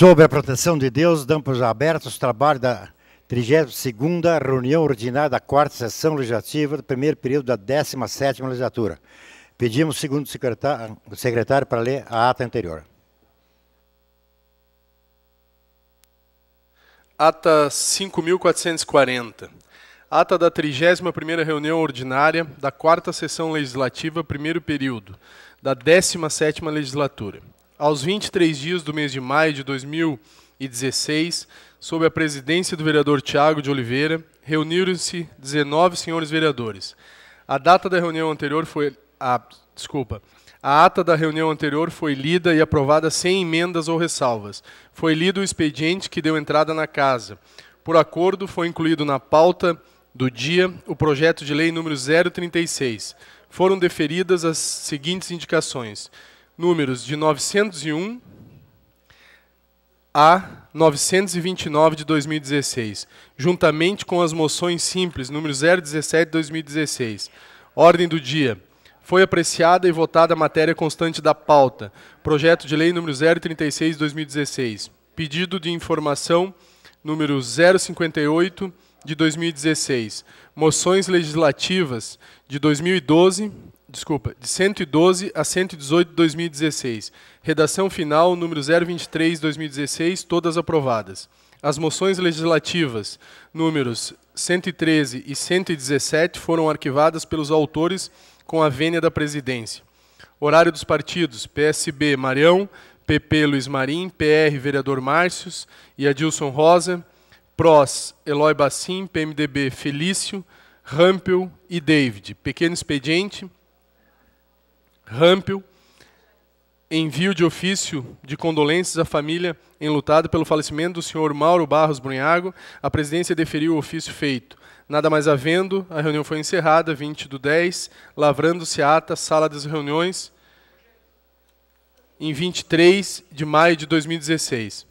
Sobre a proteção de Deus, damos abertos o trabalho da 32ª reunião ordinária da 4 Sessão Legislativa do primeiro período da 17ª Legislatura. Pedimos o segundo secretário, secretário para ler a ata anterior. Ata 5440. Ata da 31ª reunião ordinária da 4 Sessão Legislativa, primeiro período, da 17ª Legislatura aos 23 dias do mês de maio de 2016, sob a presidência do vereador Tiago de Oliveira, reuniram-se 19 senhores vereadores. A data da reunião anterior foi a desculpa. A ata da reunião anterior foi lida e aprovada sem emendas ou ressalvas. Foi lido o expediente que deu entrada na casa. Por acordo, foi incluído na pauta do dia o projeto de lei número 036. Foram deferidas as seguintes indicações: números de 901 a 929 de 2016, juntamente com as moções simples número 017 de 2016. Ordem do dia. Foi apreciada e votada a matéria constante da pauta. Projeto de lei número 036 de 2016. Pedido de informação número 058 de 2016. Moções legislativas de 2012 desculpa, de 112 a 118 de 2016. Redação final número 023 de 2016, todas aprovadas. As moções legislativas números 113 e 117 foram arquivadas pelos autores com a vênia da presidência. Horário dos partidos: PSB Marião, PP Luiz Marim, PR Vereador Márcios e Adilson Rosa, PROS Eloy Bassim, PMDB Felício, Rampel e David. Pequeno expediente Rampel, envio de ofício de condolências à família enlutada pelo falecimento do senhor Mauro Barros Brunhago. A presidência deferiu o ofício feito. Nada mais havendo, a reunião foi encerrada, 20 do 10, lavrando-se ata, sala das reuniões, em 23 de maio de 2016.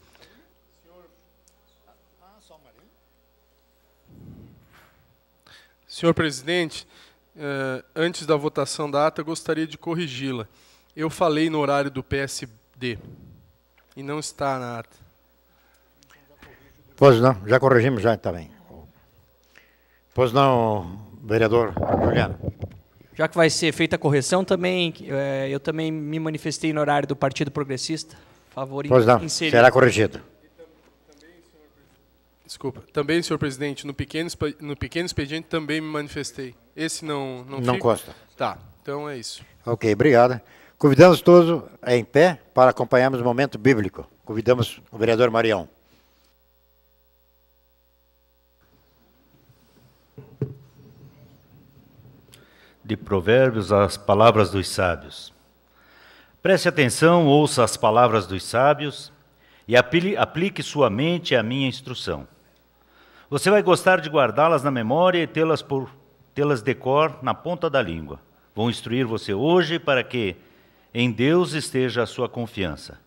Senhor presidente, uh, antes da votação da ata, gostaria de corrigi-la. Eu falei no horário do PSD e não está na ata. Pois não, já corrigimos já também. Pois não, vereador Juliano. Já que vai ser feita a correção, também é, eu também me manifestei no horário do Partido Progressista. Favor pois não, inserir. será corrigido. Desculpa. Também, senhor presidente, no pequeno, no pequeno expediente também me manifestei. Esse não não Não fica? consta. Tá, então é isso. Ok, obrigado. Convidamos todos em pé para acompanharmos o momento bíblico. Convidamos o vereador Marião. De Provérbios, as palavras dos sábios. Preste atenção, ouça as palavras dos sábios e aplique sua mente à minha instrução. Você vai gostar de guardá-las na memória e tê-las por tê-las de cor na ponta da língua. Vou instruir você hoje para que em Deus esteja a sua confiança.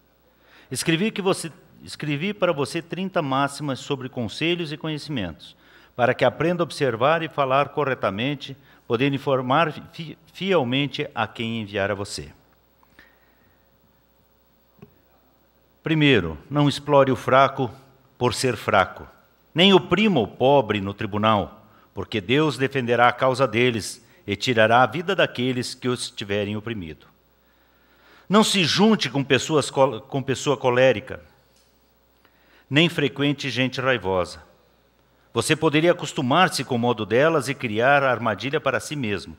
Escrevi que você escrevi para você 30 máximas sobre conselhos e conhecimentos, para que aprenda a observar e falar corretamente, podendo informar fielmente a quem enviar a você. Primeiro, não explore o fraco por ser fraco nem oprima o pobre no tribunal, porque Deus defenderá a causa deles e tirará a vida daqueles que os tiverem oprimido. Não se junte com pessoas com pessoa colérica, nem frequente gente raivosa. Você poderia acostumar-se com o modo delas e criar armadilha para si mesmo.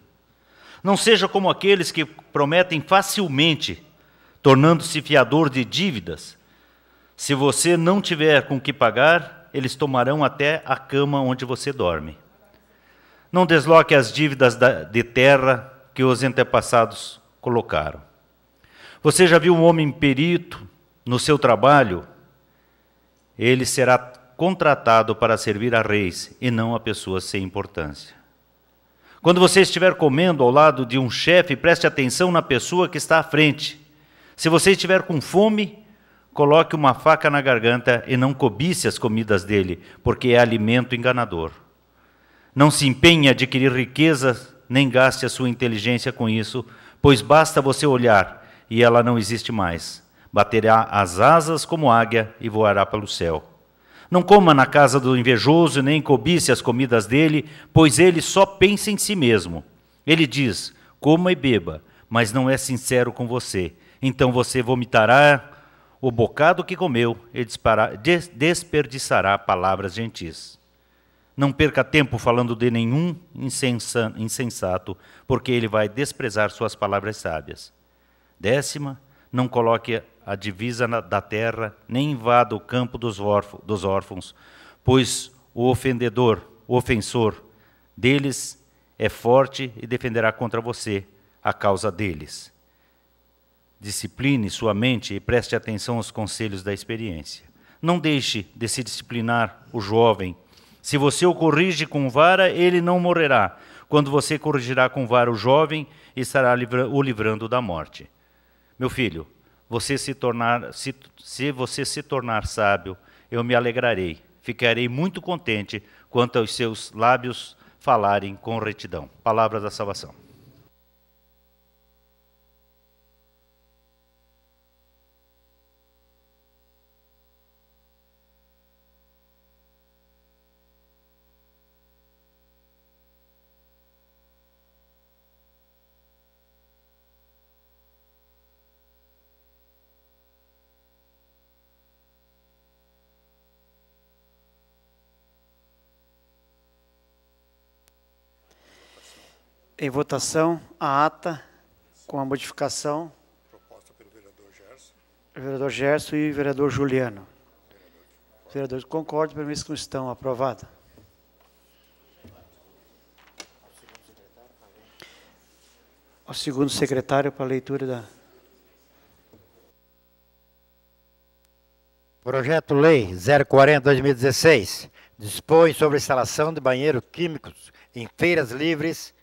Não seja como aqueles que prometem facilmente, tornando-se fiador de dívidas. Se você não tiver com que pagar, eles tomarão até a cama onde você dorme. Não desloque as dívidas de terra que os antepassados colocaram. Você já viu um homem perito no seu trabalho? Ele será contratado para servir a reis e não a pessoas sem importância. Quando você estiver comendo ao lado de um chefe, preste atenção na pessoa que está à frente. Se você estiver com fome, Coloque uma faca na garganta e não cobice as comidas dele, porque é alimento enganador. Não se empenhe a adquirir riquezas, nem gaste a sua inteligência com isso, pois basta você olhar e ela não existe mais. Baterá as asas como águia e voará pelo céu. Não coma na casa do invejoso, nem cobice as comidas dele, pois ele só pensa em si mesmo. Ele diz: coma e beba, mas não é sincero com você. Então você vomitará o bocado que comeu e desperdiçará palavras gentis. Não perca tempo falando de nenhum insensato, porque ele vai desprezar suas palavras sábias. Décima, não coloque a divisa da terra, nem invada o campo dos, dos órfãos, pois o ofendedor, o ofensor deles é forte e defenderá contra você a causa deles. Discipline sua mente e preste atenção aos conselhos da experiência. Não deixe de se disciplinar o jovem. Se você o corrige com vara, ele não morrerá. Quando você corrigirá com vara o jovem, estará o livrando da morte. Meu filho, você se tornar, se, se você se tornar sábio, eu me alegrarei. Ficarei muito contente quanto aos seus lábios falarem com retidão. Palavra da salvação. Em votação, a ata com a modificação. Proposta pelo vereador Gerson. Vereador Gerson e vereador Juliano. Vereadores, concordo, permisso que estão. Aprovada. O segundo secretário para a leitura da. Projeto Lei 040-2016 dispõe sobre a instalação de banheiros químicos em feiras livres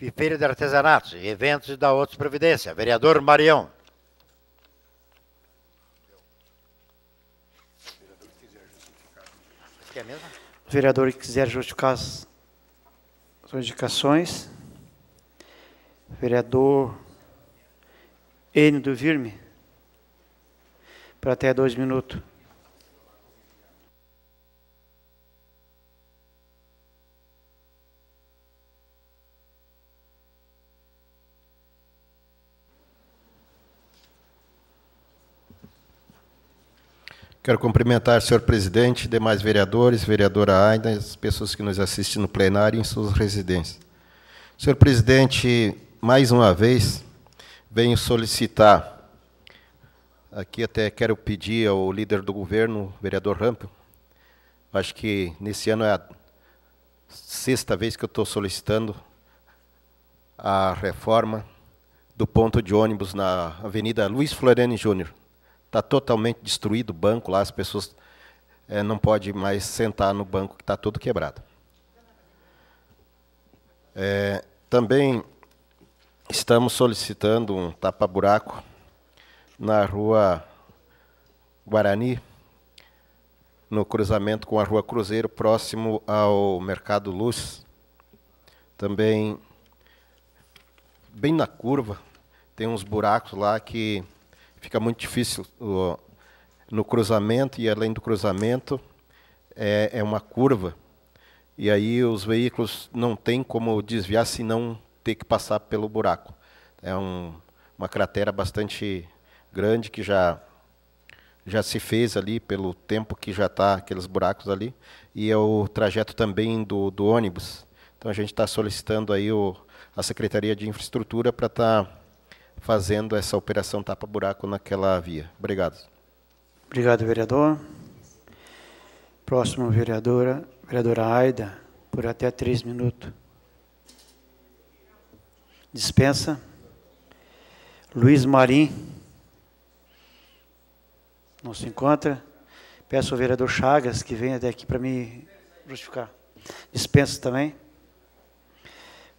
e Feira de Artesanatos e eventos da outra providência. Vereador Marião. O vereador que quiser justificar as suas indicações. Vereador Enio do Virme. Para até dois minutos. Quero cumprimentar o senhor presidente, demais vereadores, vereadora Aida, as pessoas que nos assistem no plenário e em suas residências. Senhor presidente, mais uma vez, venho solicitar, aqui até quero pedir ao líder do governo, vereador Rampel, acho que nesse ano é a sexta vez que eu estou solicitando a reforma do ponto de ônibus na Avenida Luiz Floriane Júnior, Está totalmente destruído o banco lá, as pessoas é, não podem mais sentar no banco que está todo quebrado. É, também estamos solicitando um tapa-buraco na rua Guarani, no cruzamento com a rua Cruzeiro, próximo ao Mercado Luz. Também, bem na curva, tem uns buracos lá que fica muito difícil no cruzamento, e além do cruzamento, é, é uma curva. E aí os veículos não têm como desviar se não ter que passar pelo buraco. É um, uma cratera bastante grande que já já se fez ali pelo tempo que já está aqueles buracos ali e é o trajeto também do, do ônibus. Então a gente está solicitando aí o, a Secretaria de Infraestrutura para estar tá fazendo essa operação tapa-buraco naquela via. Obrigado. Obrigado, vereador. Próximo, vereadora, vereadora Aida, por até três minutos. Dispensa. Luiz Marim. Não se encontra. Peço ao vereador Chagas que venha até aqui para me justificar. Dispensa também.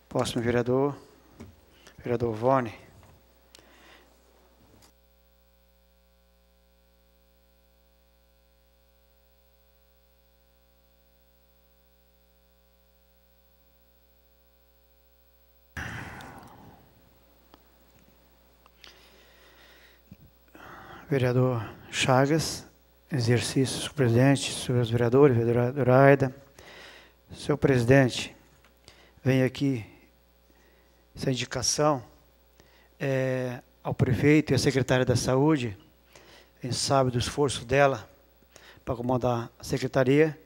Próximo vereador, vereador Vone. Vereador Chagas, exercício senhor presidente, senhores vereadores, vereadora Aida. Senhor presidente, vem aqui essa indicação é, ao prefeito e à secretária da Saúde. Gente sabe do esforço dela para comandar a secretaria,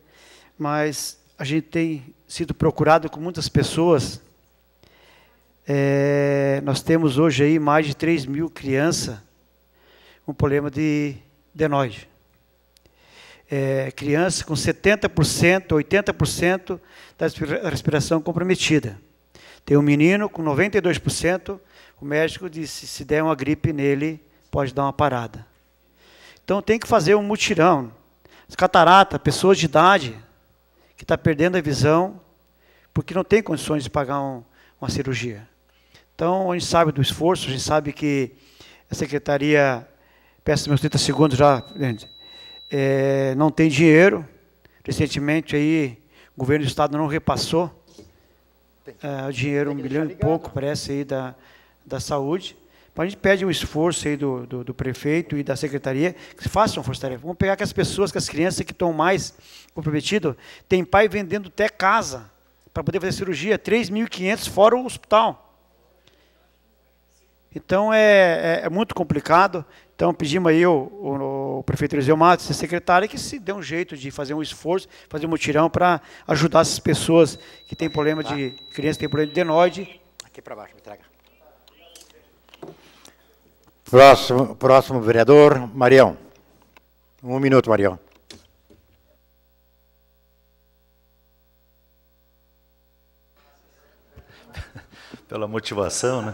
mas a gente tem sido procurado com muitas pessoas. É, nós temos hoje aí mais de 3 mil crianças com problema de adenoide. É, criança com 70%, 80% da respiração comprometida. Tem um menino com 92%, o médico disse, se der uma gripe nele, pode dar uma parada. Então tem que fazer um mutirão. As catarata, pessoas de idade que está perdendo a visão porque não tem condições de pagar um, uma cirurgia. Então a gente sabe do esforço, a gente sabe que a secretaria, peço meus 30 segundos já, é, não tem dinheiro. Recentemente aí o governo do estado não repassou é, o dinheiro, um milhão e pouco, parece aí da, da saúde. A gente pede um esforço aí do, do, do, prefeito e da secretaria que façam força-tarefa. Vamos pegar que as pessoas, que as crianças que estão mais comprometidas, tem pai vendendo até casa para poder fazer cirurgia, 3.500 fora o hospital. Então é, é, é, muito complicado. Então pedimos aí o, o, o prefeito Eliseu Matos e a secretária que se dê um jeito de fazer um esforço, fazer um mutirão para ajudar essas pessoas que têm problema de crianças que têm problema de adenoide. Aqui para baixo, me traga. Próximo, próximo vereador, Marião. Um minuto, Marião. Pela motivação, né?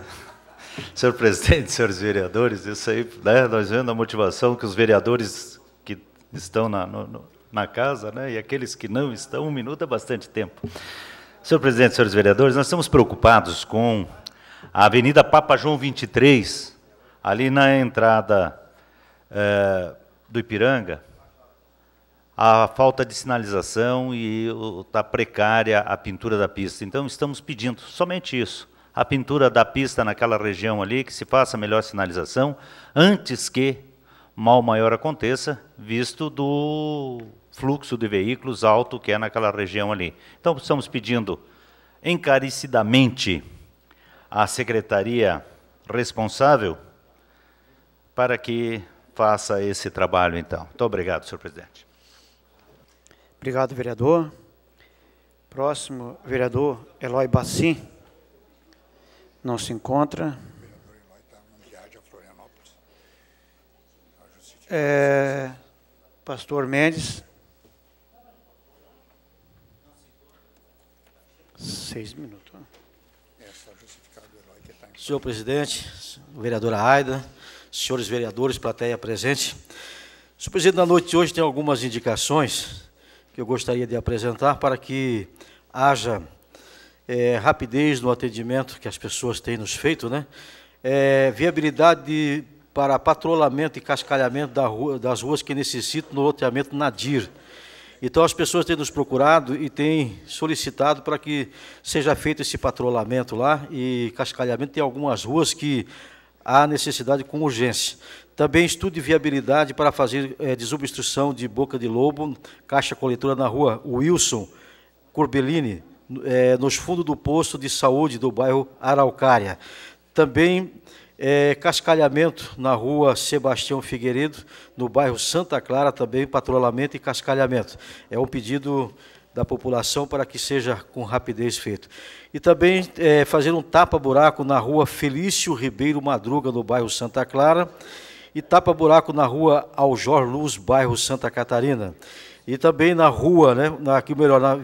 Senhor presidente, senhores vereadores, isso aí, né, nós vendo a motivação que os vereadores que estão na, no, na casa, né, e aqueles que não estão, um minuto é bastante tempo. Senhor presidente, senhores vereadores, nós estamos preocupados com a Avenida Papa João 23, ali na entrada é, do Ipiranga, a falta de sinalização e está precária a pintura da pista. Então, estamos pedindo somente isso. A pintura da pista naquela região ali, que se faça melhor sinalização, antes que mal maior aconteça, visto do fluxo de veículos alto que é naquela região ali. Então, estamos pedindo encarecidamente à secretaria responsável para que faça esse trabalho, então. Muito obrigado, senhor presidente. Obrigado, vereador. Próximo, vereador Eloy Bassim. Não se encontra. É, Pastor Mendes. Seis minutos. Senhor presidente, vereadora Aida, senhores vereadores, plateia presente. Senhor presidente, na noite de hoje tem algumas indicações que eu gostaria de apresentar para que haja é, rapidez no atendimento que as pessoas têm nos feito, né? É, viabilidade de, para patrulhamento e cascalhamento da rua, das ruas que necessitam no loteamento Nadir. Então, as pessoas têm nos procurado e têm solicitado para que seja feito esse patrulhamento lá e cascalhamento. Tem algumas ruas que há necessidade com urgência. Também estudo de viabilidade para fazer é, de boca de lobo, caixa coletora na rua Wilson Corbellini, é, nos fundos do posto de saúde do bairro Araucária. Também é, cascalhamento na rua Sebastião Figueiredo, no bairro Santa Clara, também patrulhamento e cascalhamento. É um pedido da população para que seja com rapidez feito. E também é, fazer um tapa-buraco na rua Felício Ribeiro Madruga, no bairro Santa Clara, e tapa-buraco na rua Aljor Luz, bairro Santa Catarina. E também na rua, né, aqui melhor, na,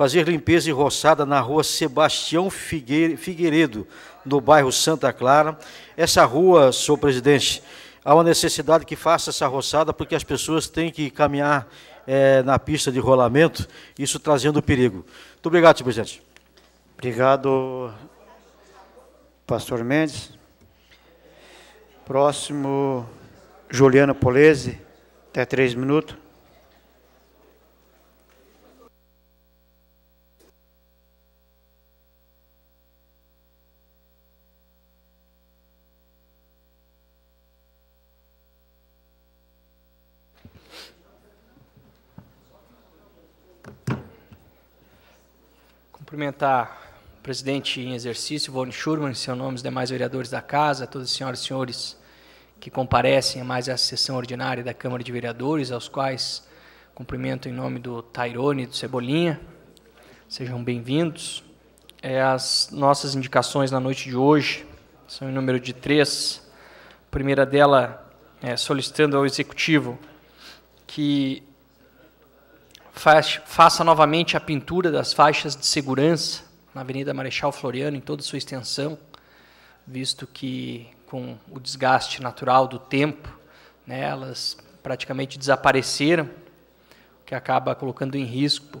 fazer limpeza e roçada na rua Sebastião Figueiredo, no bairro Santa Clara. Essa rua, senhor presidente, há uma necessidade que faça essa roçada, porque as pessoas têm que caminhar é, na pista de rolamento, isso trazendo perigo. Muito obrigado, senhor presidente. Obrigado, pastor Mendes. Próximo, Juliana Polese, até três minutos. Cumprimentar o presidente em exercício, Volne Schurman, em seu nome, os demais vereadores da casa, todas as senhoras e senhores que comparecem a mais essa sessão ordinária da Câmara de Vereadores, aos quais cumprimento em nome do Tairone e do Cebolinha. Sejam bem-vindos. É, as nossas indicações na noite de hoje são em número de três. A primeira dela é, solicitando ao Executivo que faça novamente a pintura das faixas de segurança na Avenida Marechal Floriano em toda a sua extensão, visto que com o desgaste natural do tempo, né, elas praticamente desapareceram, o que acaba colocando em risco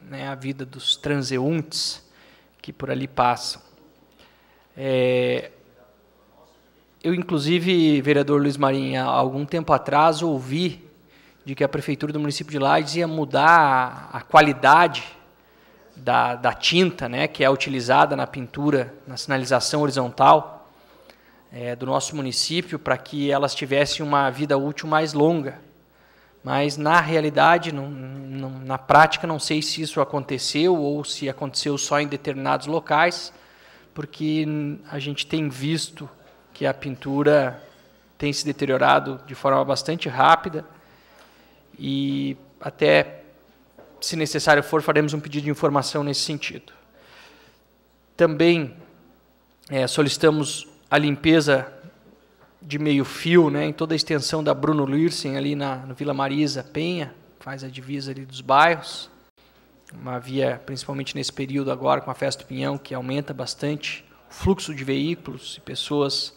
né, a vida dos transeuntes que por ali passam. É, eu, inclusive, vereador Luiz Marinho, há algum tempo atrás ouvi de que a prefeitura do município de Lages ia mudar a, qualidade da, da, tinta, né, que é utilizada na pintura, na sinalização horizontal é, do nosso município, para que elas tivessem uma vida útil mais longa. Mas na realidade, não, não, na prática, não sei se isso aconteceu ou se aconteceu só em determinados locais, porque a gente tem visto que a pintura tem se deteriorado de forma bastante rápida e até, se necessário for, faremos um pedido de informação nesse sentido. Também é, solicitamos a limpeza de meio fio né, em toda a extensão da Bruno Lirsen, ali na Vila Marisa Penha, faz a divisa ali dos bairros. Uma via, principalmente nesse período agora, com a Festa do Pinhão, que aumenta bastante o fluxo de veículos e pessoas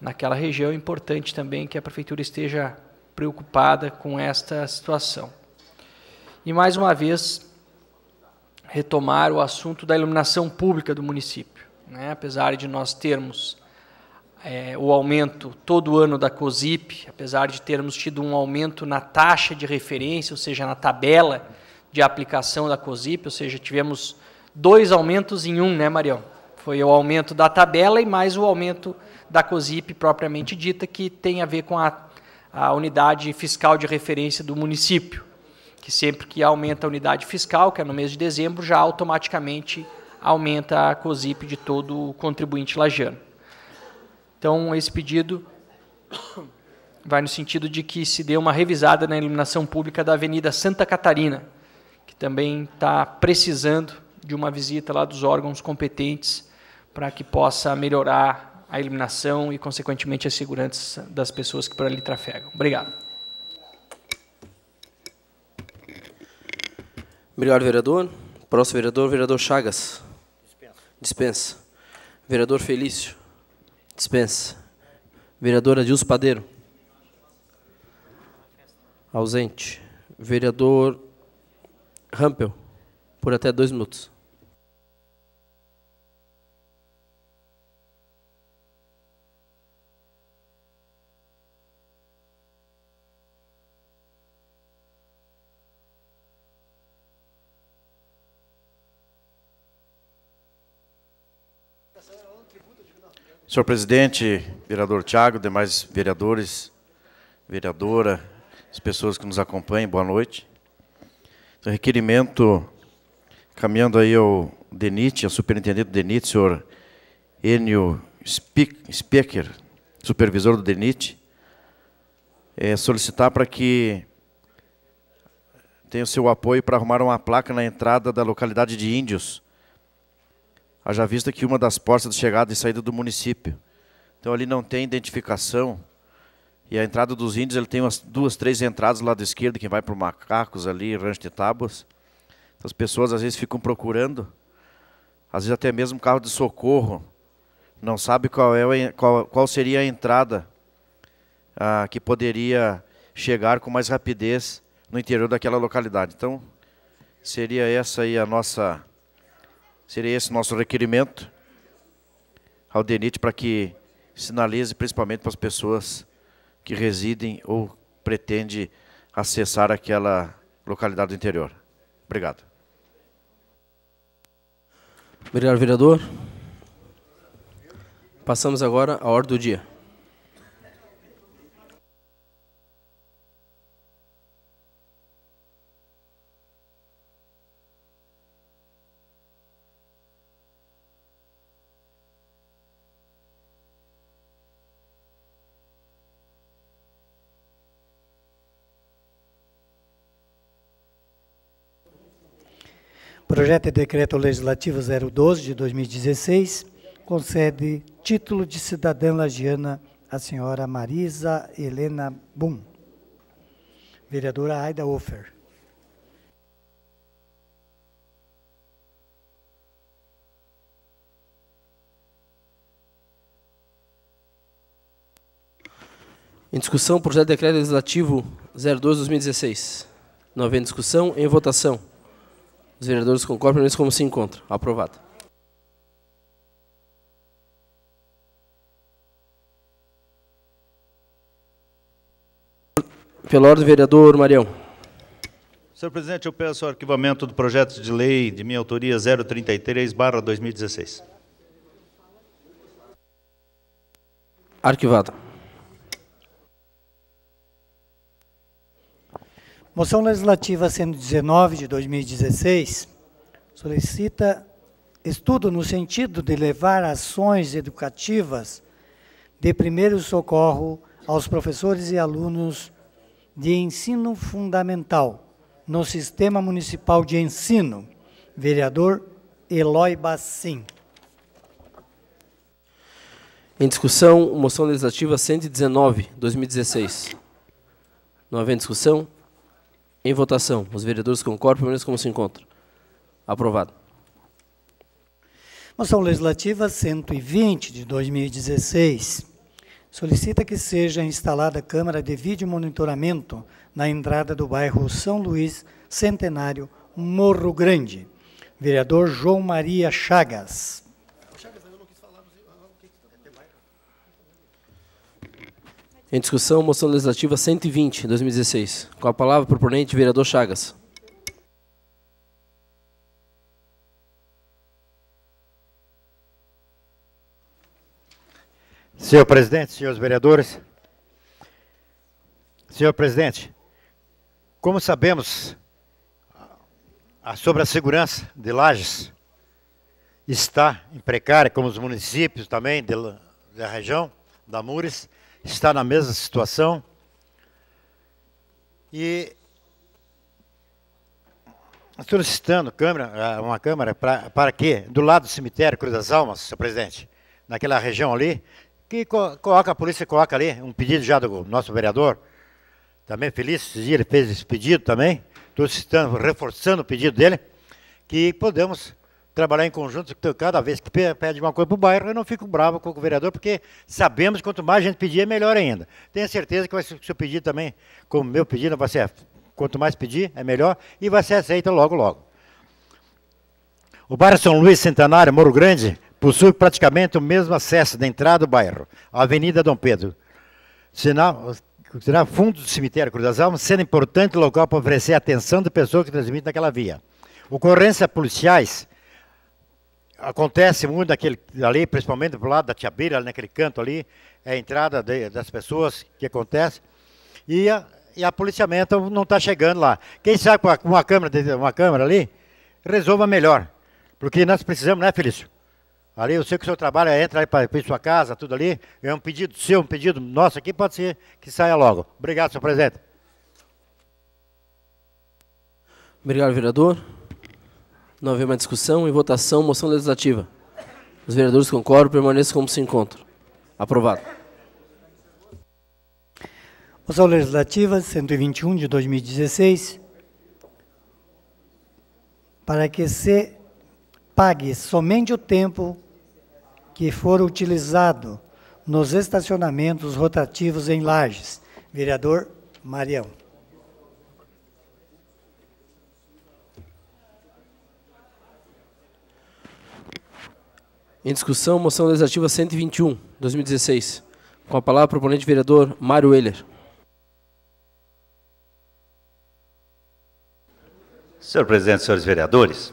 naquela região. É importante também que a Prefeitura esteja preocupada com esta situação. E mais uma vez, retomar o assunto da iluminação pública do município. Né? Apesar de nós termos é, o aumento todo ano da COSIP, apesar de termos tido um aumento na taxa de referência, ou seja, na tabela de aplicação da COSIP, ou seja, tivemos dois aumentos em um, né, Marião? Foi o aumento da tabela e mais o aumento da COSIP propriamente dita, que tem a ver com a a unidade fiscal de referência do município, que sempre que aumenta a unidade fiscal, que é no mês de dezembro, já automaticamente aumenta a COSIP de todo o contribuinte lajano. Então, esse pedido vai no sentido de que se dê uma revisada na iluminação pública da Avenida Santa Catarina, que também está precisando de uma visita lá dos órgãos competentes para que possa melhorar a iluminação e, consequentemente, a segurança das pessoas que por ali trafegam. Obrigado. Obrigado, vereador. Próximo vereador, vereador Chagas. Dispensa. Dispensa. Vereador Felício. Dispensa. Vereador Adilson Padeiro. Ausente. Vereador Rampel, por até dois minutos. Senhor presidente, vereador Tiago, demais vereadores, vereadora, as pessoas que nos acompanham, boa noite. Então, requerimento, caminhando aí ao DENIT, ao superintendente do DENIT, senhor Enio Specker, supervisor do DENIT, é solicitar para que tenha o seu apoio para arrumar uma placa na entrada da localidade de Índios, Haja vista que uma das portas de chegada e saída do município. Então ali não tem identificação. E a entrada dos índios ele tem umas duas, três entradas do lado esquerdo, que vai para o Macacos ali, Rancho de Tábuas. Então, as pessoas às vezes ficam procurando, às vezes até mesmo carro de socorro, não sabe qual, é, qual, qual seria a entrada ah, que poderia chegar com mais rapidez no interior daquela localidade. Então, seria essa aí a nossa Seria esse nosso requerimento ao DENIT para que sinalize principalmente para as pessoas que residem ou pretendem acessar aquela localidade do interior. Obrigado. Obrigado, vereador. Passamos agora à ordem do dia. Projeto de Decreto Legislativo 012 de 2016 concede título de cidadã lagiana a senhora Marisa Helena Bum. Vereadora Aida Ofer. Em discussão, projeto de decreto legislativo 02-2016. Não havendo discussão, em votação. Os vereadores concordam, permaneçam como se encontram. Aprovado. Pela ordem, vereador Marião. Senhor presidente, eu peço o arquivamento do projeto de lei de minha autoria 033/2016. Arquivado. Moção Legislativa 119 de 2016 solicita estudo no sentido de levar ações educativas de primeiro socorro aos professores e alunos de ensino fundamental no Sistema Municipal de Ensino. Vereador Eloy Bassim. Em discussão, moção legislativa 119, 2016. Não havendo discussão, em votação. Os vereadores concordam, permaneçam como se encontram. Aprovado. Moção Legislativa 120 de 2016 solicita que seja instalada câmera de vídeo monitoramento na entrada do bairro São Luís Centenário, Morro Grande. Vereador João Maria Chagas. Em discussão, moção legislativa 120, 2016. Com a palavra, proponente, vereador Chagas. Senhor presidente, senhores vereadores. Senhor presidente, como sabemos, sobre a segurança de Lages está em precária, como os municípios também da região, da Mures, está na mesma situação. E solicitando câmera, ah, uma câmera pra, para quê? Do lado do cemitério Cruz das Almas, senhor presidente, naquela região ali, que co- coloca, a polícia coloca ali, um pedido já do nosso vereador, também feliz, ele fez esse pedido também, estou citando, reforçando o pedido dele, que podemos trabalhar em conjunto, cada vez que pe- pede uma coisa para o bairro, eu não fico bravo com o vereador, porque sabemos que quanto mais a gente pedir, é melhor ainda. Tenho certeza que vai ser o seu pedido também, como meu pedido, vai ser, quanto mais pedir, é melhor, e vai ser aceito logo, logo. O bairro São Luís Centenário, Morro Grande, possui praticamente o mesmo acesso da entrada do bairro, a Avenida Dom Pedro. Sinal, sinal fundo do cemitério Cruz das Almas, sendo importante local para oferecer atenção de pessoas que transmitem naquela via. Ocorrências policiais acontece muito naquele, ali, principalmente do lado da Tia Beira, ali naquele canto ali, é a entrada de- das pessoas que acontece, e a, e a policiamento não está chegando lá. Quem sabe com a- com uma câmera, uma câmera ali, resolva melhor, porque nós precisamos, né, Felício? Ali, eu sei que o seu trabalho é entra aí para a sua casa, tudo ali, é um pedido seu, um pedido nosso aqui, pode ser que saia logo. Obrigado, senhor presidente. Obrigado, vereador. Não havia mais discussão. Em votação, moção legislativa. Os vereadores concordam, permaneçam como se encontram. Aprovado. Moção Legislativa 121 de 2016 para que se pague somente o tempo que for utilizado nos estacionamentos rotativos em Lages. Vereador Marião. Em discussão, moção legislativa 121, 2016. Com a palavra, proponente vereador Mário Euler. Senhor presidente, senhores vereadores,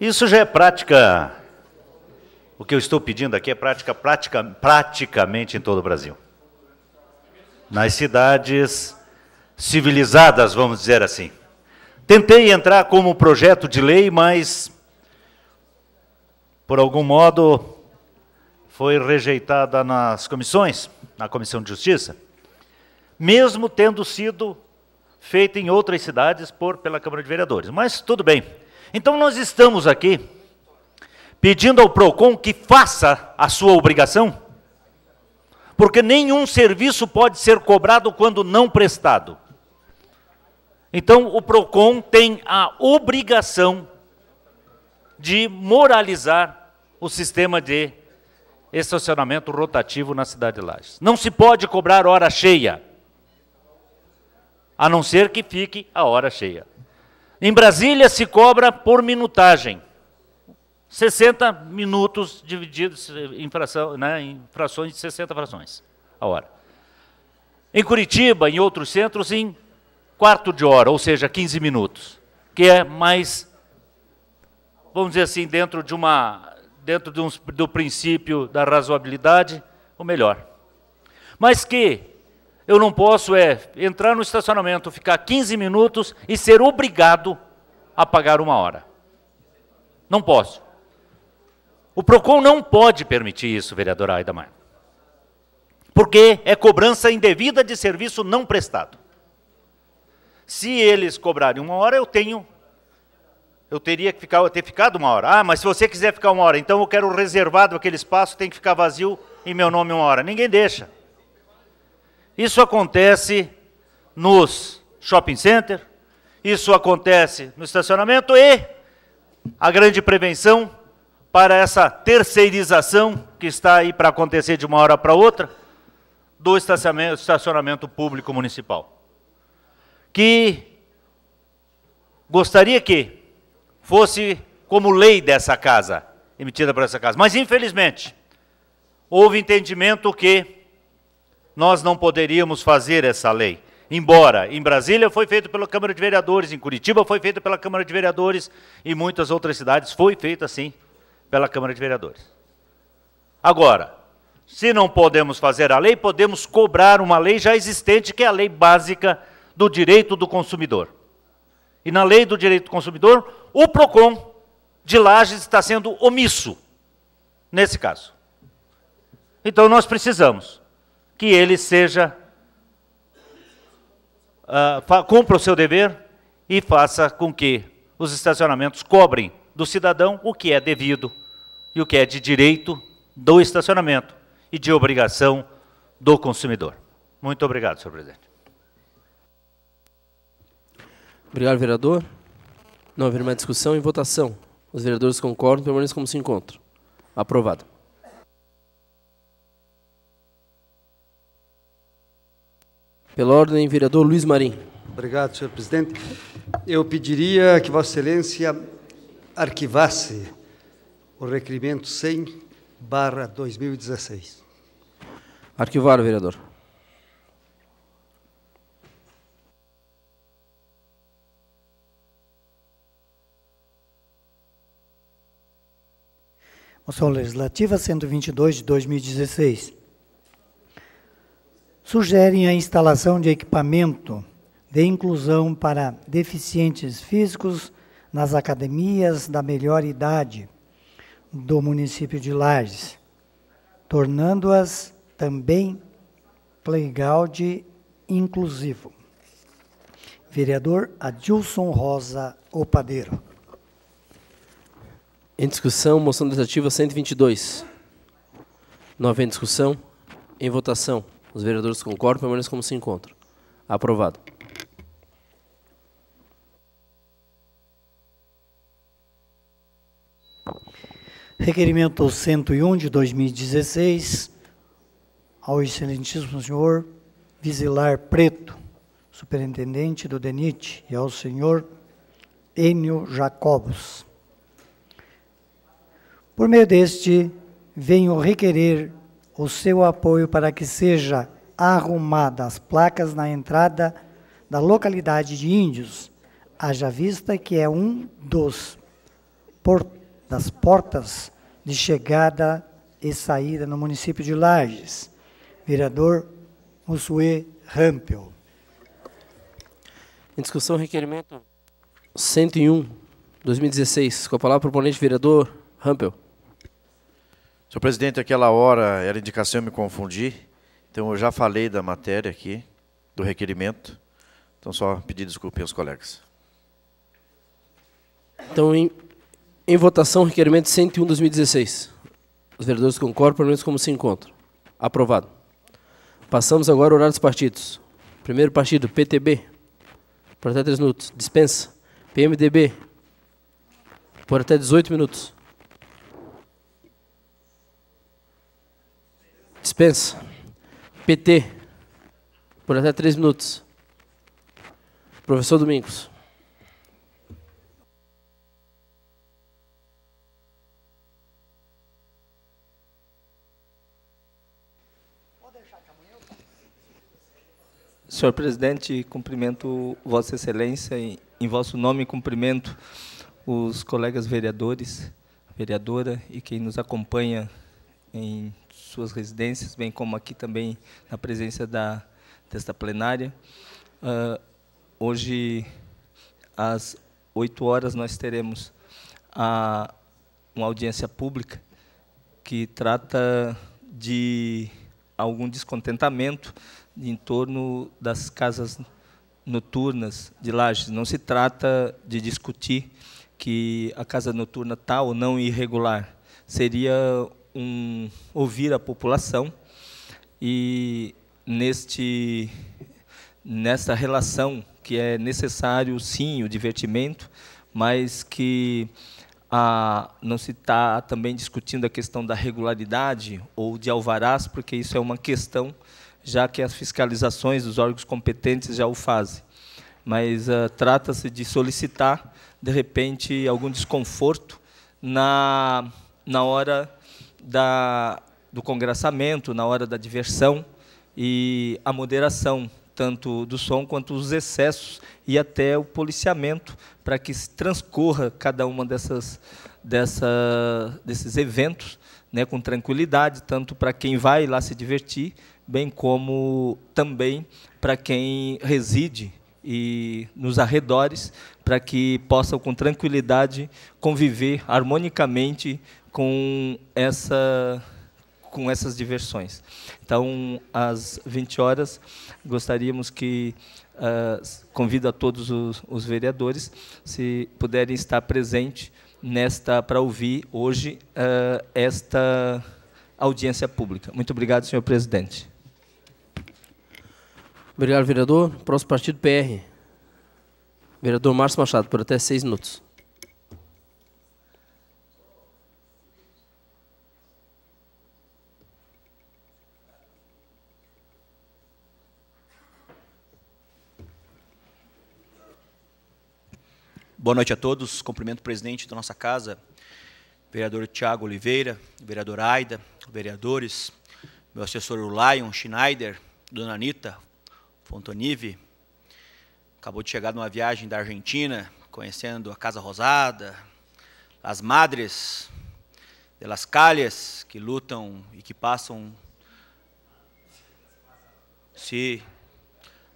isso já é prática, o que eu estou pedindo aqui é prática, prática praticamente em todo o Brasil. Nas cidades civilizadas, vamos dizer assim. Tentei entrar como projeto de lei, mas, por algum modo, foi rejeitada nas comissões, na Comissão de Justiça, mesmo tendo sido feita em outras cidades por pela Câmara de Vereadores. Mas tudo bem. Então nós estamos aqui pedindo ao Procon que faça a sua obrigação, Porque nenhum serviço pode ser cobrado quando não prestado. Então, o PROCON tem a obrigação de moralizar o sistema de estacionamento rotativo na cidade de Lages. Não se pode cobrar hora cheia, a não ser que fique a hora cheia. Em Brasília se cobra por minutagem. 60 minutos divididos em, fração, né, em frações de 60 frações a hora. Em Curitiba, em outros centros, em quarto de hora, ou seja, 15 minutos, que é mais, vamos dizer assim, dentro de uma, dentro de um, do princípio da razoabilidade, o melhor. Mas que eu não posso é entrar no estacionamento, ficar 15 minutos e ser obrigado a pagar uma hora. Não posso. O PROCON não pode permitir isso, vereador Aida Maia. Porque é cobrança indevida de serviço não prestado. Se eles cobrarem uma hora, eu tenho. Eu teria que ficar, ter ficado uma hora. Ah, mas se você quiser ficar uma hora, então eu quero reservado aquele espaço, tem que ficar vazio em meu nome uma hora. Ninguém deixa. Isso acontece nos shopping center, isso acontece no estacionamento e a grande prevenção para essa terceirização que está aí para acontecer de uma hora para outra do estacionamento, estacionamento público municipal. Que gostaria que fosse como lei dessa casa, emitida por essa casa. Mas, infelizmente, houve entendimento que nós não poderíamos fazer essa lei. Embora em Brasília foi feito pela Câmara de Vereadores, em Curitiba foi feito pela Câmara de Vereadores, e em muitas outras cidades foi feito assim pela Câmara de Vereadores. Agora, se não podemos fazer a lei, podemos cobrar uma lei já existente, que é a lei básica do direito do consumidor. E na lei do direito do consumidor, o PROCON de Lages está sendo omisso nesse caso. Então nós precisamos que ele seja uh, cumpra o seu dever e faça com que os estacionamentos cobrem do cidadão o que é devido e o que é de direito do estacionamento e de obrigação do consumidor. Muito obrigado, senhor presidente. Obrigado, vereador. Não haver mais discussão e votação. Os vereadores concordam, permaneçam como se encontram. Aprovado. Pela ordem, vereador Luiz Marim. Obrigado, senhor presidente. Eu pediria que Vossa Excelência arquivasse o requerimento 100 barra 2016. Arquivar, vereador. Moção Legislativa 122 de 2016. Sugerem a instalação de equipamento de inclusão para deficientes físicos nas academias da melhor idade do município de Lages, tornando-as também playground inclusivo. Vereador Adilson Rosa Opadeiro. Em discussão, moção legislativa 122. Não havendo discussão, em votação. Os vereadores concordam, permaneçam como se encontram. Aprovado. Requerimento 101 de 2016, ao excelentíssimo senhor Visilar Preto, superintendente do DENIT, e ao senhor Enio Jacobos. Por meio deste, venho requerer o seu apoio para que seja arrumada as placas na entrada da localidade de Índios, haja vista que é um dos portões das portas de chegada e saída no município de Lages. Vereador Mussuê Rampel. Em discussão, requerimento 101, 2016. Com a palavra, proponente vereador Rampel. Senhor presidente, aquela hora era indicação, eu me confundi. Então, eu já falei da matéria aqui, do requerimento. Então, só pedir desculpa aos colegas. Então, em em votação, requerimento 101 2016. Os vereadores concordam, pelo menos como se encontram. Aprovado. Passamos agora ao horário dos partidos. Primeiro partido, PTB, por até 3 minutos. Dispensa. PMDB, por até 18 minutos. Dispensa. PT, por até 3 minutos. Professor Domingos. Senhor presidente, cumprimento Vossa Excelência e, em vosso nome, cumprimento os colegas vereadores, vereadora e quem nos acompanha em suas residências, bem como aqui também na presença da, desta plenária. Uh, hoje, às 8 horas, nós teremos a, uma audiência pública que trata de algum descontentamento em torno das casas noturnas de Lages. Não se trata de discutir que a casa noturna está ou não irregular. Seria um, ouvir a população e neste nesta relação que é necessário sim o divertimento, mas que a, não se está também discutindo a questão da regularidade ou de alvarás, porque isso é uma questão já que as fiscalizações dos órgãos competentes já o fazem. Mas uh, trata-se de solicitar, de repente, algum desconforto na, na hora da, do congressamento, na hora da diversão e a moderação, tanto do som quanto os excessos e até o policiamento, para que transcorra cada uma dessas, dessa, desses eventos né, com tranquilidade, tanto para quem vai lá se divertir, bem como também para quem reside e nos arredores, para que possam com tranquilidade conviver harmonicamente com essa com essas diversões. Então, às 20 horas, gostaríamos que uh, convido a todos os, os vereadores se puderem estar presentes nesta para ouvir hoje uh, esta audiência pública. Muito obrigado, senhor presidente. Obrigado, vereador. Próximo partido, PR. Vereador Márcio Machado, por até seis minutos. Boa noite a todos. Cumprimento o presidente da nossa casa, vereador Tiago Oliveira, vereador Aida, vereadores, meu assessor Lion Schneider, dona Anitta, Fontonive, acabou de chegar numa viagem da Argentina, conhecendo a Casa Rosada, as madres de las que lutam e que passam. Se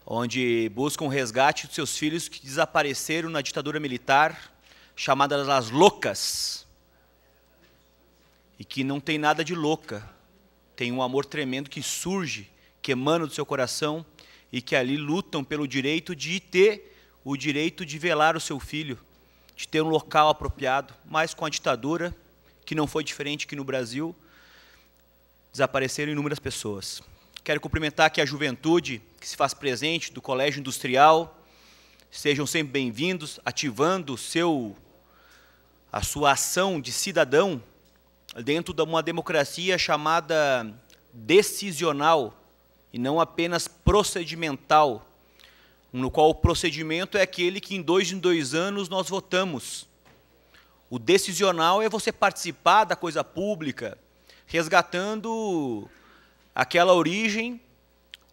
onde buscam o resgate dos seus filhos que desapareceram na ditadura militar, chamada Las Loucas, e que não tem nada de louca, tem um amor tremendo que surge, que emana do seu coração, e que ali lutam pelo direito de ter o direito de velar o seu filho, de ter um local apropriado, mas com a ditadura, que não foi diferente que no Brasil, desapareceram inúmeras pessoas. Quero cumprimentar aqui a juventude que se faz presente do Colégio Industrial. Sejam sempre bem-vindos, ativando seu, a sua ação de cidadão dentro de uma democracia chamada decisional, e não apenas procedimental, no qual o procedimento é aquele que em dois em dois anos nós votamos. O decisional é você participar da coisa pública, resgatando aquela origem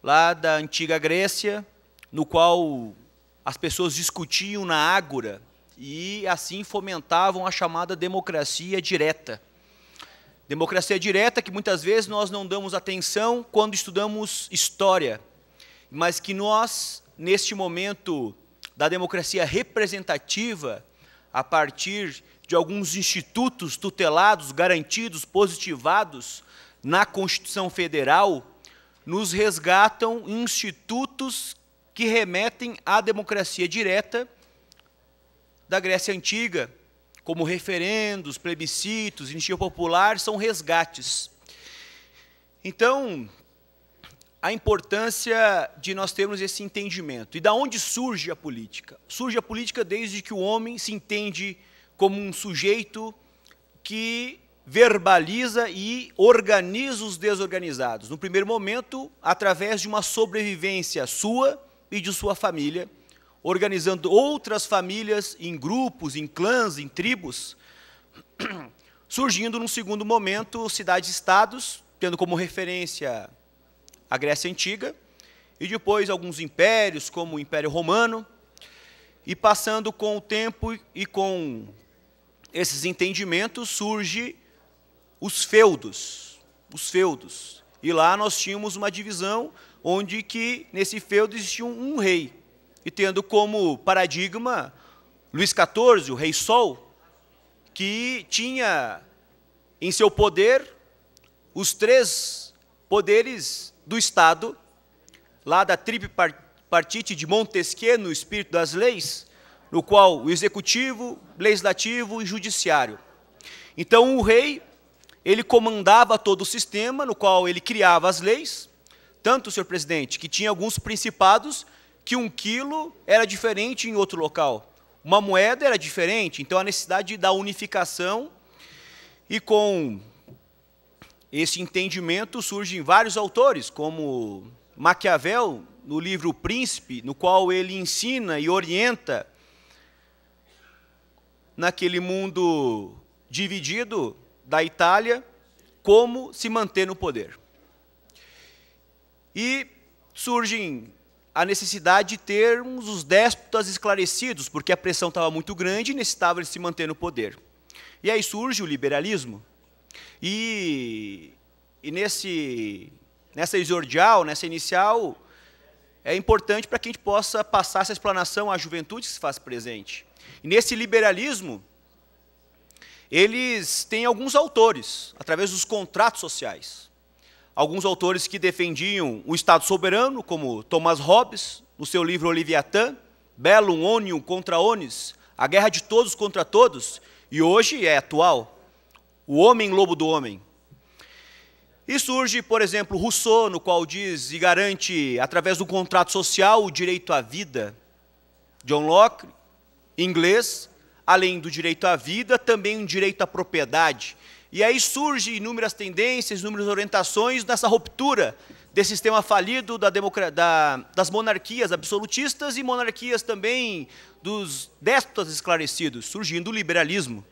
lá da antiga Grécia, no qual as pessoas discutiam na ágora e assim fomentavam a chamada democracia direta. Democracia direta que muitas vezes nós não damos atenção quando estudamos história, mas que nós, neste momento da democracia representativa, a partir de alguns institutos tutelados, garantidos, positivados na Constituição Federal, nos resgatam institutos que remetem à democracia direta da Grécia Antiga, como referendos, plebiscitos, iniciativa popular, são resgates. Então, a importância de nós termos esse entendimento. E da onde surge a política? Surge a política desde que o homem se entende como um sujeito que verbaliza e organiza os desorganizados. No primeiro momento, através de uma sobrevivência sua e de sua família, organizando outras famílias em grupos, em clãs, em tribos, surgindo num segundo momento cidades-estados, tendo como referência a Grécia Antiga, e depois alguns impérios, como o Império Romano, e passando com o tempo e com esses entendimentos, surge os feudos, os feudos. E lá nós tínhamos uma divisão onde que nesse feudo existia um, um rei, e tendo como paradigma Luís XIV, o rei Sol, que tinha em seu poder os três poderes do Estado, lá da tripartite de Montesquieu, no espírito das leis, no qual o executivo, legislativo e judiciário. Então o rei, ele comandava todo o sistema, no qual ele criava as leis, tanto, senhor presidente, que tinha alguns principados que um quilo era diferente em outro local. Uma moeda era diferente, então a necessidade da unificação. E com esse entendimento surgem vários autores, como Maquiavel, no livro O Príncipe, no qual ele ensina e orienta naquele mundo dividido da Itália como se manter no poder. E surgem a necessidade de termos os déspotas esclarecidos, porque a pressão estava muito grande e necessitava se manter no poder. E aí surge o liberalismo. E, e nesse, nessa exordial, nessa inicial, é importante para que a gente possa passar essa explanação à juventude que se faz presente. E nesse liberalismo, eles têm alguns autores, através dos contratos sociais alguns autores que defendiam o Estado soberano, como Thomas Hobbes, no seu livro Oliviatã, Bellum Onium contra Onis, a guerra de todos contra todos, e hoje é atual, o homem lobo do homem. E surge, por exemplo, Rousseau, no qual diz e garante, através do contrato social, o direito à vida. John Locke, inglês, além do direito à vida, também um direito à propriedade. E aí surgem inúmeras tendências, inúmeras orientações nessa ruptura desse sistema falido da da, das monarquias absolutistas e monarquias também dos déspotas esclarecidos, surgindo o liberalismo.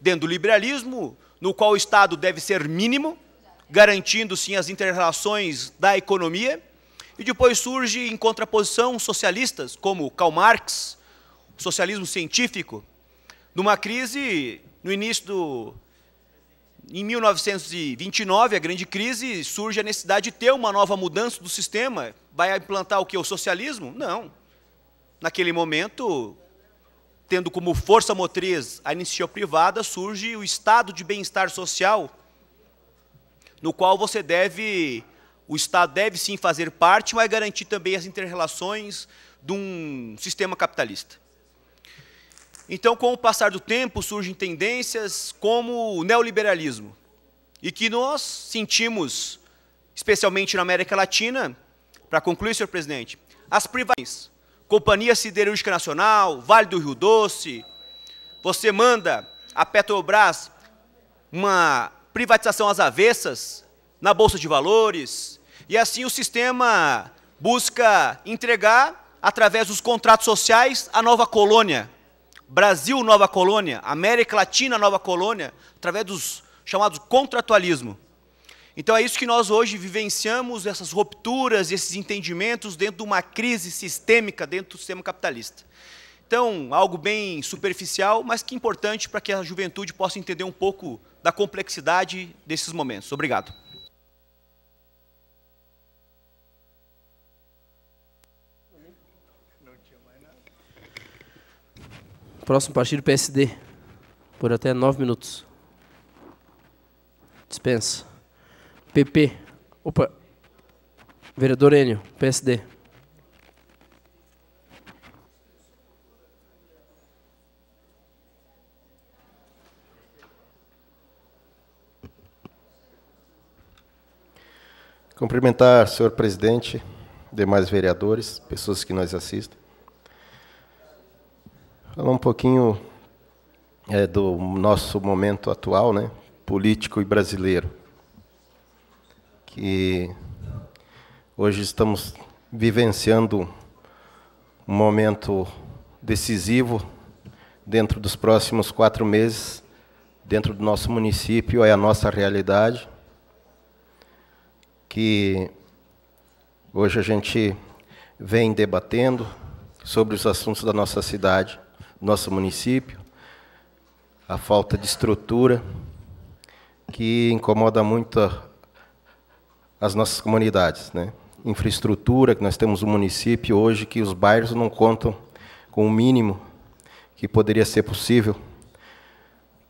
Dentro do liberalismo, no qual o Estado deve ser mínimo, garantindo sim as interrelações da economia, e depois surge em contraposição socialistas como Karl Marx, socialismo científico, numa crise no início do em 1929, a grande crise, surge a necessidade de ter uma nova mudança do sistema. Vai implantar o que? O socialismo? Não. Naquele momento, tendo como força motriz a iniciativa privada, surge o estado de bem-estar social, no qual você deve, o Estado deve sim fazer parte, mas garantir também as interrelações de um sistema capitalista. Então, com o passar do tempo, surgem tendências como o neoliberalismo, e que nós sentimos, especialmente na América Latina, para concluir, senhor presidente, as privatizações, Companhia Siderúrgica Nacional, Vale do Rio Doce, você manda a Petrobras uma privatização às avessas na Bolsa de Valores, e assim o sistema busca entregar, através dos contratos sociais, a nova colônia, Brasil nova colônia, América Latina nova colônia, através dos chamados contratualismo. Então é isso que nós hoje vivenciamos, essas rupturas, esses entendimentos dentro de uma crise sistêmica dentro do sistema capitalista. Então, algo bem superficial, mas que é importante para que a juventude possa entender um pouco da complexidade desses momentos. Obrigado. Próximo partido, PSD. Por até nove minutos. Dispensa. PP. Opa. Vereador Enio, PSD. Cumprimentar senhor presidente, demais vereadores, pessoas que nos assistem. Falar um pouquinho é, do nosso momento atual, né, político e brasileiro. Que hoje estamos vivenciando um momento decisivo dentro dos próximos quatro meses, dentro do nosso município, é a nossa realidade que hoje a gente vem debatendo sobre os assuntos da nossa cidade, nosso município, a falta de estrutura que incomoda muito as nossas comunidades, né? Infraestrutura, que nós temos um município hoje que os bairros não contam com o mínimo que poderia ser possível.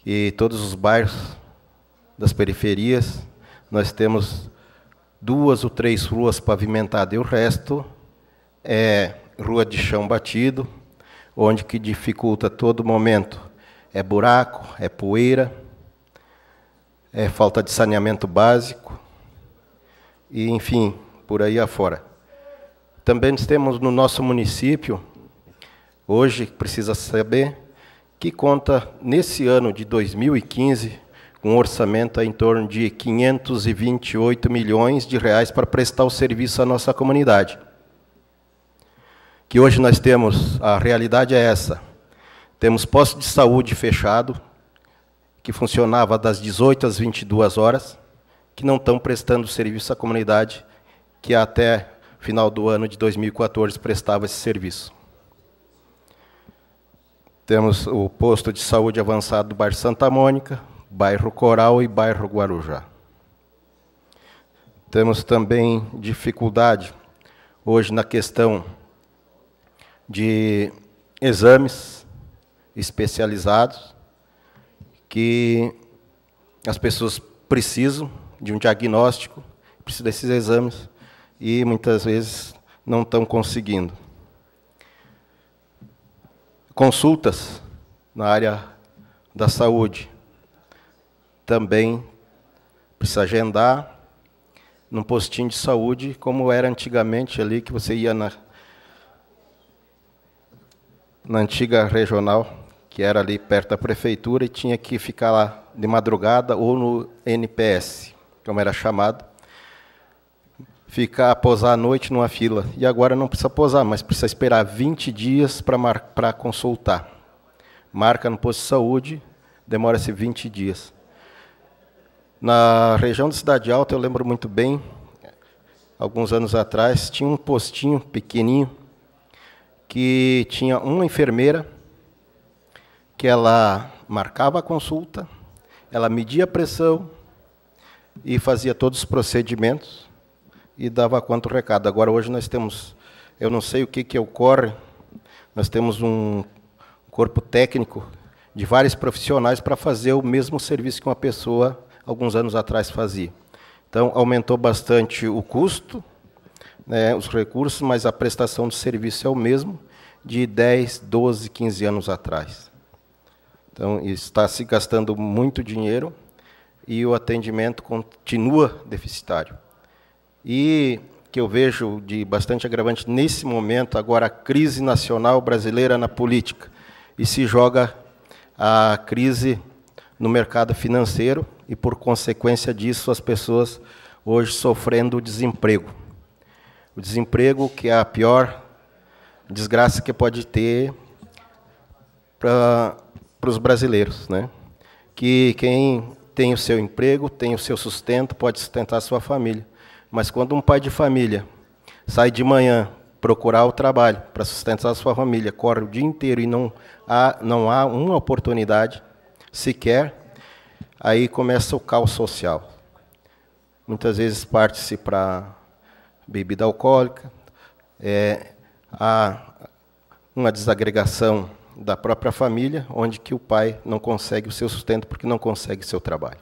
E todos os bairros das periferias nós temos duas ou três ruas pavimentadas e o resto é rua de chão batido, onde que dificulta todo momento. É buraco, é poeira, é falta de saneamento básico, e enfim, por aí afora. Também temos no nosso município, hoje precisa saber, que conta nesse ano de 2015 um orçamento em torno de 528 milhões de reais para prestar o serviço à nossa comunidade. Que hoje nós temos, a realidade é essa. Temos posto de saúde fechado, que funcionava das 18 às 22 horas, que não estão prestando serviço à comunidade, que até final do ano de 2014 prestava esse serviço. Temos o posto de saúde avançado do bairro Santa Mônica, bairro Coral e bairro Guarujá. Temos também dificuldade hoje na questão de exames especializados que as pessoas precisam de um diagnóstico, precisam desses exames e muitas vezes não estão conseguindo. Consultas na área da saúde também precisa agendar num postinho de saúde, como era antigamente ali, que você ia na, na antiga regional, que era ali perto da prefeitura, e tinha que ficar lá de madrugada ou no NPS, como era chamado, ficar, posar à noite numa fila. E agora não precisa posar, mas precisa esperar 20 dias para consultar. Marca no posto de saúde, demora-se 20 dias. Na região da Cidade Alta, eu lembro muito bem, alguns anos atrás, tinha um postinho pequenininho que tinha uma enfermeira que ela marcava a consulta, ela media a pressão e fazia todos os procedimentos e dava quanto recado. Agora hoje nós temos, eu não sei o que que ocorre, nós temos um corpo técnico de vários profissionais para fazer o mesmo serviço que uma pessoa alguns anos atrás fazia. Então, aumentou bastante o custo, né, os recursos, mas a prestação de serviço é o mesmo de 10, 12, 15 anos atrás. Então, está se gastando muito dinheiro e o atendimento continua deficitário. E que eu vejo de bastante agravante nesse momento, agora a crise nacional brasileira na política, e se joga a crise no mercado financeiro, e, por consequência disso, as pessoas hoje sofrendo desemprego. O desemprego que é a pior desgraça que pode ter para os brasileiros, né? Que quem tem o seu emprego, tem o seu sustento, pode sustentar a sua família. Mas quando um pai de família sai de manhã procurar o trabalho para sustentar a sua família, corre o dia inteiro e não há, não há uma oportunidade sequer aí começa o caos social. Muitas vezes parte-se para bebida alcoólica, é, há uma desagregação da própria família, onde que o pai não consegue o seu sustento porque não consegue seu trabalho.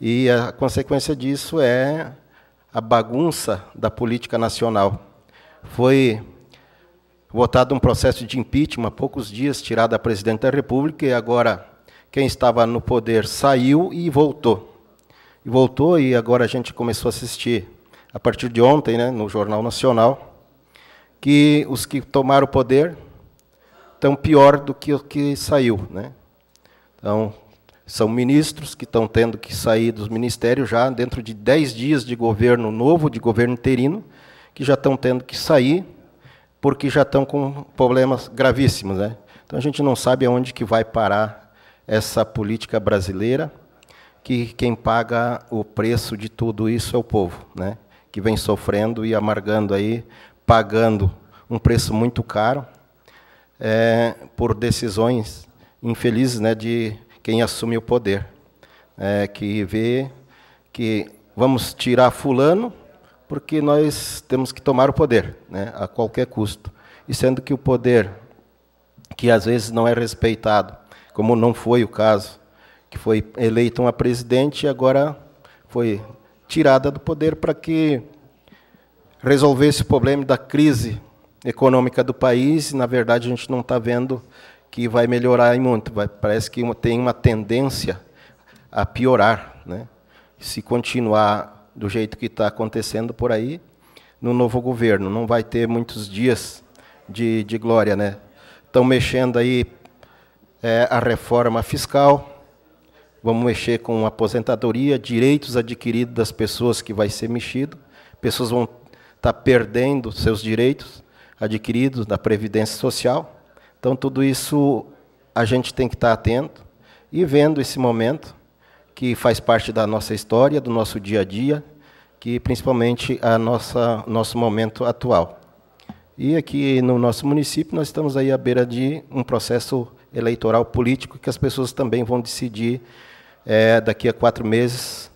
E a consequência disso é a bagunça da política nacional. Foi votado um processo de impeachment há poucos dias, tirado a presidente da República, e agora quem estava no poder saiu e voltou. e voltou, e agora a gente começou a assistir, a partir de ontem, né, no Jornal Nacional, que os que tomaram o poder estão pior do que o que saiu. Né? Então, são ministros que estão tendo que sair dos ministérios já dentro de 10 dias de governo novo, de governo interino, que já estão tendo que sair porque já estão com problemas gravíssimos. Né? Então a gente não sabe aonde que vai parar essa política brasileira, que quem paga o preço de tudo isso é o povo, né? Que vem sofrendo e amargando aí, pagando um preço muito caro é, por decisões infelizes né, de quem assume o poder, é, que vê que vamos tirar fulano porque nós temos que tomar o poder, né, a qualquer custo. E sendo que o poder, que às vezes não é respeitado, como não foi o caso, que foi eleita uma presidente e agora foi tirada do poder para que resolvesse o problema da crise econômica do país, na verdade a gente não está vendo que vai melhorar muito, vai, parece que tem uma tendência a piorar. Né? Se continuar do jeito que está acontecendo por aí, no novo governo, não vai ter muitos dias de, de glória. Né? Estão mexendo aí é, a reforma fiscal, vamos mexer com aposentadoria, direitos adquiridos das pessoas que vai ser mexido, pessoas vão estar tá perdendo seus direitos adquiridos da Previdência Social. Então, tudo isso a gente tem que estar atento e vendo esse momento que faz parte da nossa história, do nosso dia a dia, que principalmente a nossa nosso momento atual. E aqui no nosso município nós estamos aí à beira de um processo eleitoral político que as pessoas também vão decidir é, daqui a quatro meses,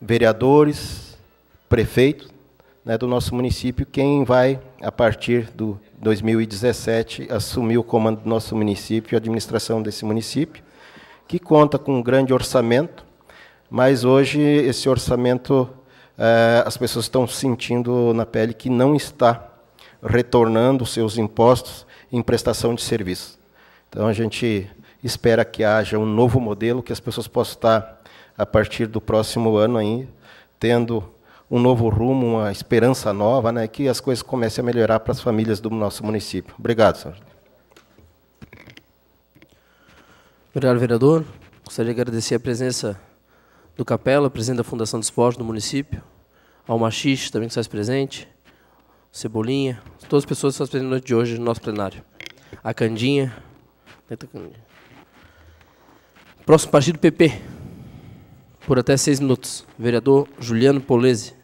vereadores, prefeitos, né, do nosso município, quem vai, a partir do 2017, assumir o comando do nosso município a administração desse município, que conta com um grande orçamento, mas hoje esse orçamento eh, as pessoas estão sentindo na pele que não está retornando seus impostos em prestação de serviço. Então a gente espera que haja um novo modelo, que as pessoas possam estar, a partir do próximo ano, aí, tendo um novo rumo, uma esperança nova, né, que as coisas comecem a melhorar para as famílias do nosso município. Obrigado, senhor. Obrigado, vereador. Gostaria de agradecer a presença do Capela, presidente da Fundação do Esporte do município, ao Machixe, também que está presente, Cebolinha, todas as pessoas que estão presentes de hoje no nosso plenário. A Candinha. Próximo partido PP. Por até seis minutos. Vereador Juliano Polese.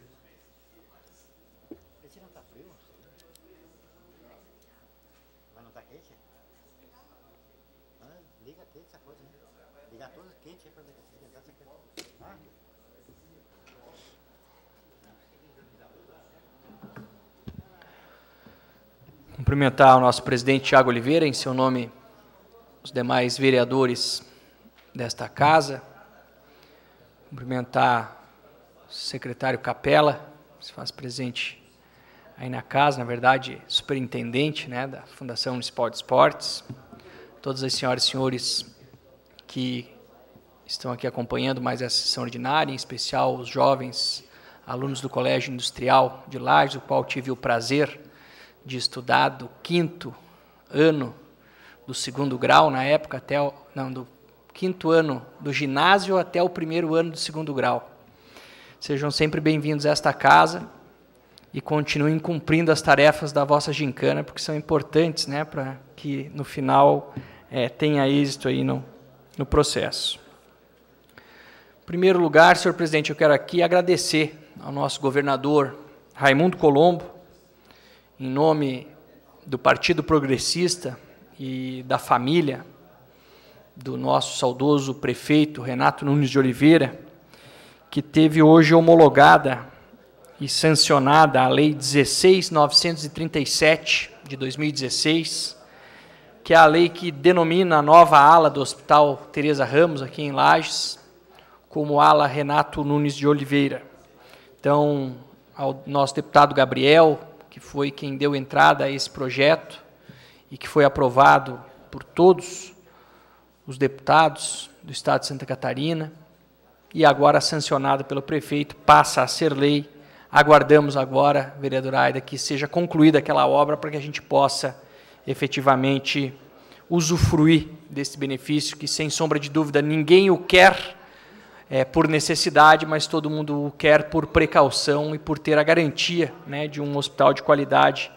Cumprimentar o nosso presidente Tiago Oliveira, em seu nome, os demais vereadores desta casa. Cumprimentar o secretário Capela, se faz presente aí na casa, na verdade, superintendente né, da Fundação Municipal de Esportes. Todas as senhoras e senhores que estão aqui acompanhando mais essa sessão ordinária, em especial os jovens alunos do Colégio Industrial de Lages, o qual tive o prazer de estudar do quinto ano do segundo grau, na época, até o, não, do quinto ano do ginásio até o primeiro ano do segundo grau. Sejam sempre bem-vindos a esta casa e continuem cumprindo as tarefas da vossa gincana, porque são importantes né, para que no final é, tenha êxito aí no, no processo. Em primeiro lugar, senhor presidente, eu quero aqui agradecer ao nosso governador Raimundo Colombo, em nome do Partido Progressista e da família do nosso saudoso prefeito Renato Nunes de Oliveira, que teve hoje homologada e sancionada a Lei 16937 de 2016, que é a lei que denomina a nova ala do Hospital Teresa Ramos aqui em Lages como ala Renato Nunes de Oliveira. Então, ao nosso deputado Gabriel, que foi quem deu entrada a esse projeto e que foi aprovado por todos os deputados do Estado de Santa Catarina. e agora sancionado pelo prefeito, passa a ser lei. Aguardamos agora, vereadora Aida, que seja concluída aquela obra para que a gente possa efetivamente usufruir desse benefício, que sem sombra de dúvida ninguém o quer é, por necessidade, mas todo mundo o quer por precaução e por ter a garantia né, de um hospital de qualidade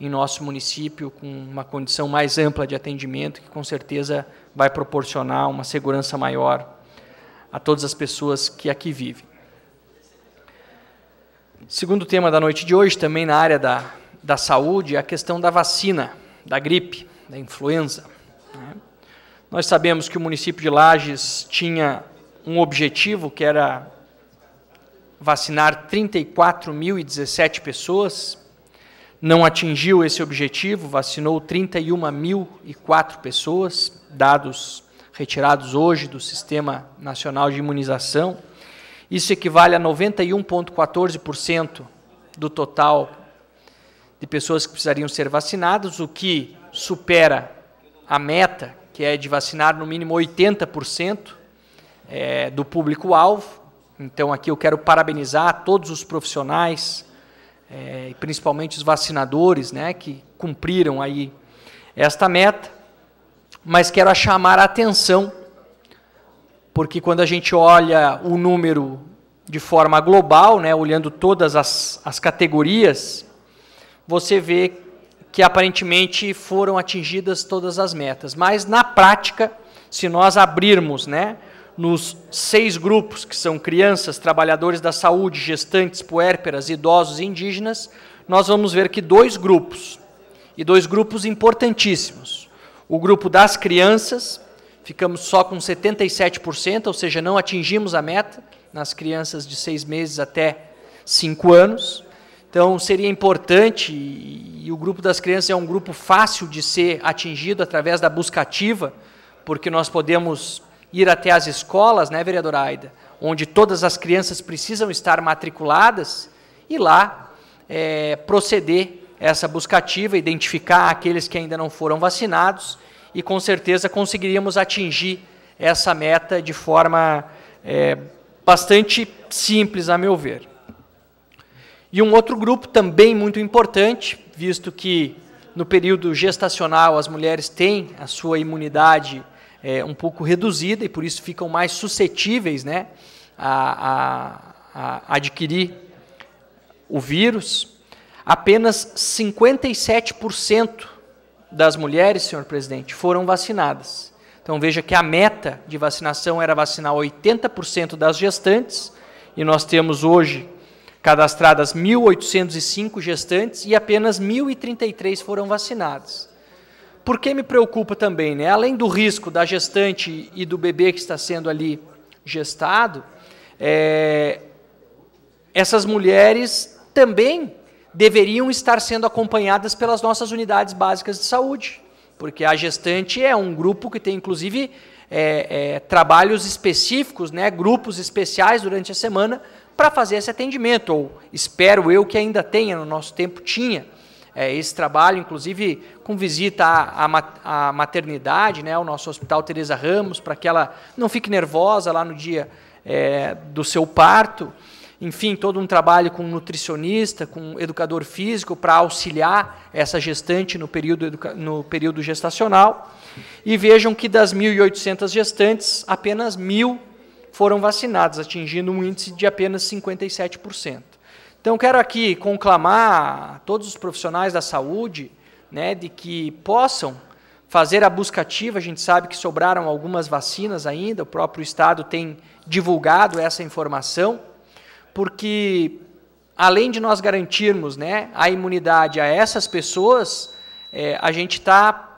em nosso município, com uma condição mais ampla de atendimento, que com certeza vai proporcionar uma segurança maior a todas as pessoas que aqui vivem. Segundo tema da noite de hoje, também na área da, da saúde, é a questão da vacina, da gripe, da influenza. Né? Nós sabemos que o município de Lages tinha um objetivo que era vacinar 34.017 pessoas, não atingiu esse objetivo, vacinou 31.004 pessoas, dados retirados hoje do Sistema Nacional de Imunização. Isso equivale a 91,14% do total de pessoas que precisariam ser vacinadas, o que supera a meta, que é de vacinar no mínimo 80% é, do público-alvo. Então, aqui eu quero parabenizar todos os profissionais, é, principalmente os vacinadores, né, que cumpriram aí esta meta. Mas quero chamar a atenção, porque quando a gente olha o número de forma global, né, olhando todas as, as categorias, você vê que aparentemente foram atingidas todas as metas. Mas na prática, se nós abrirmos, né, nos seis grupos, que são crianças, trabalhadores da saúde, gestantes, puérperas, idosos e indígenas, nós vamos ver que dois grupos, e dois grupos importantíssimos. O grupo das crianças, ficamos só com 77%, ou seja, não atingimos a meta nas crianças de seis meses até cinco anos. Então, seria importante, e, o grupo das crianças é um grupo fácil de ser atingido através da busca ativa, porque nós podemos ir até as escolas, né, vereadora Aida, onde todas as crianças precisam estar matriculadas, e lá é, proceder essa buscativa, identificar aqueles que ainda não foram vacinados, e com certeza conseguiríamos atingir essa meta de forma é, bastante simples, a meu ver. E um outro grupo também muito importante, visto que no período gestacional as mulheres têm a sua imunidade é, um pouco reduzida e por isso ficam mais suscetíveis né, a, a, a adquirir o vírus. Apenas 57% das mulheres, senhor presidente, foram vacinadas. Então veja que a meta de vacinação era vacinar 80% das gestantes, e nós temos hoje cadastradas 1.805 gestantes e apenas 1.033 foram vacinadas. Por que me preocupa também? Né? Além do risco da gestante e do bebê que está sendo ali gestado, é, essas mulheres também deveriam estar sendo acompanhadas pelas nossas unidades básicas de saúde, porque a gestante é um grupo que tem, inclusive, é, é, trabalhos específicos, né, grupos especiais durante a semana para fazer esse atendimento, ou espero eu que ainda tenha, no nosso tempo tinha é, esse trabalho, inclusive com visita à, à, maternidade, né, ao nosso Hospital Teresa Ramos, para que ela não fique nervosa lá no dia é, do seu parto. Enfim, todo um trabalho com nutricionista, com educador físico para auxiliar essa gestante no período, no período gestacional. E vejam que das 1.800 gestantes, apenas 1.000 foram vacinadas, atingindo um índice de apenas 57%. Então, quero aqui conclamar todos os profissionais da saúde né, de que possam fazer a busca ativa. A gente sabe que sobraram algumas vacinas ainda, o próprio Estado tem divulgado essa informação, porque além de nós garantirmos né, a imunidade a essas pessoas, é, a gente está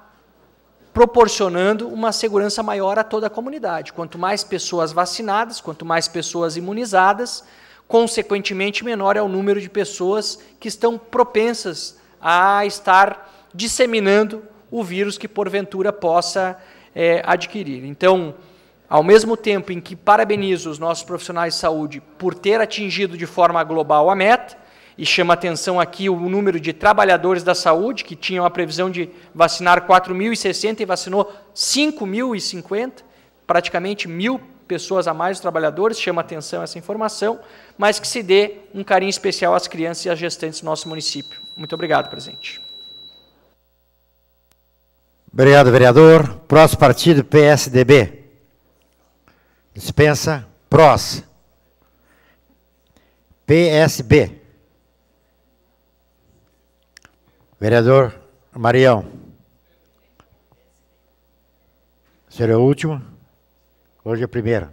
proporcionando uma segurança maior a toda a comunidade. Quanto mais pessoas vacinadas, quanto mais pessoas imunizadas, consequentemente, menor é o número de pessoas que estão propensas a estar disseminando o vírus que porventura possa é, adquirir. Então, ao mesmo tempo em que parabenizo os nossos profissionais de saúde por ter atingido de forma global a meta, e chama atenção aqui o número de trabalhadores da saúde, que tinham a previsão de vacinar 4.060 e vacinou 5.050, praticamente mil pessoas a mais os trabalhadores, chama atenção essa informação, mas que se dê um carinho especial às crianças e às gestantes do nosso município. Muito obrigado, presidente. Obrigado, vereador. Próximo partido, PSDB. Dispensa. PROS. PSB. Vereador Marião. O senhor é o último? Hoje é o primeiro.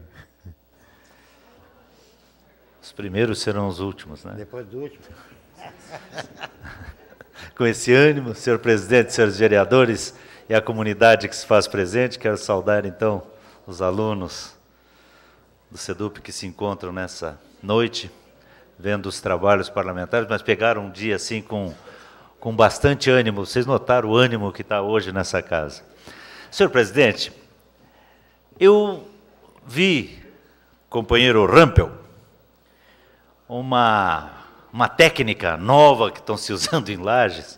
Os primeiros serão os últimos, né? Depois do último. Com esse ânimo, senhor presidente, senhores vereadores e a comunidade que se faz presente, quero saudar então os alunos do SEDUP que se encontram nessa noite, vendo os trabalhos parlamentares, mas pegaram um dia assim com, com bastante ânimo. Vocês notaram o ânimo que está hoje nessa casa. Senhor presidente, eu vi, companheiro Rampel, uma, uma técnica nova que estão se usando em lajes,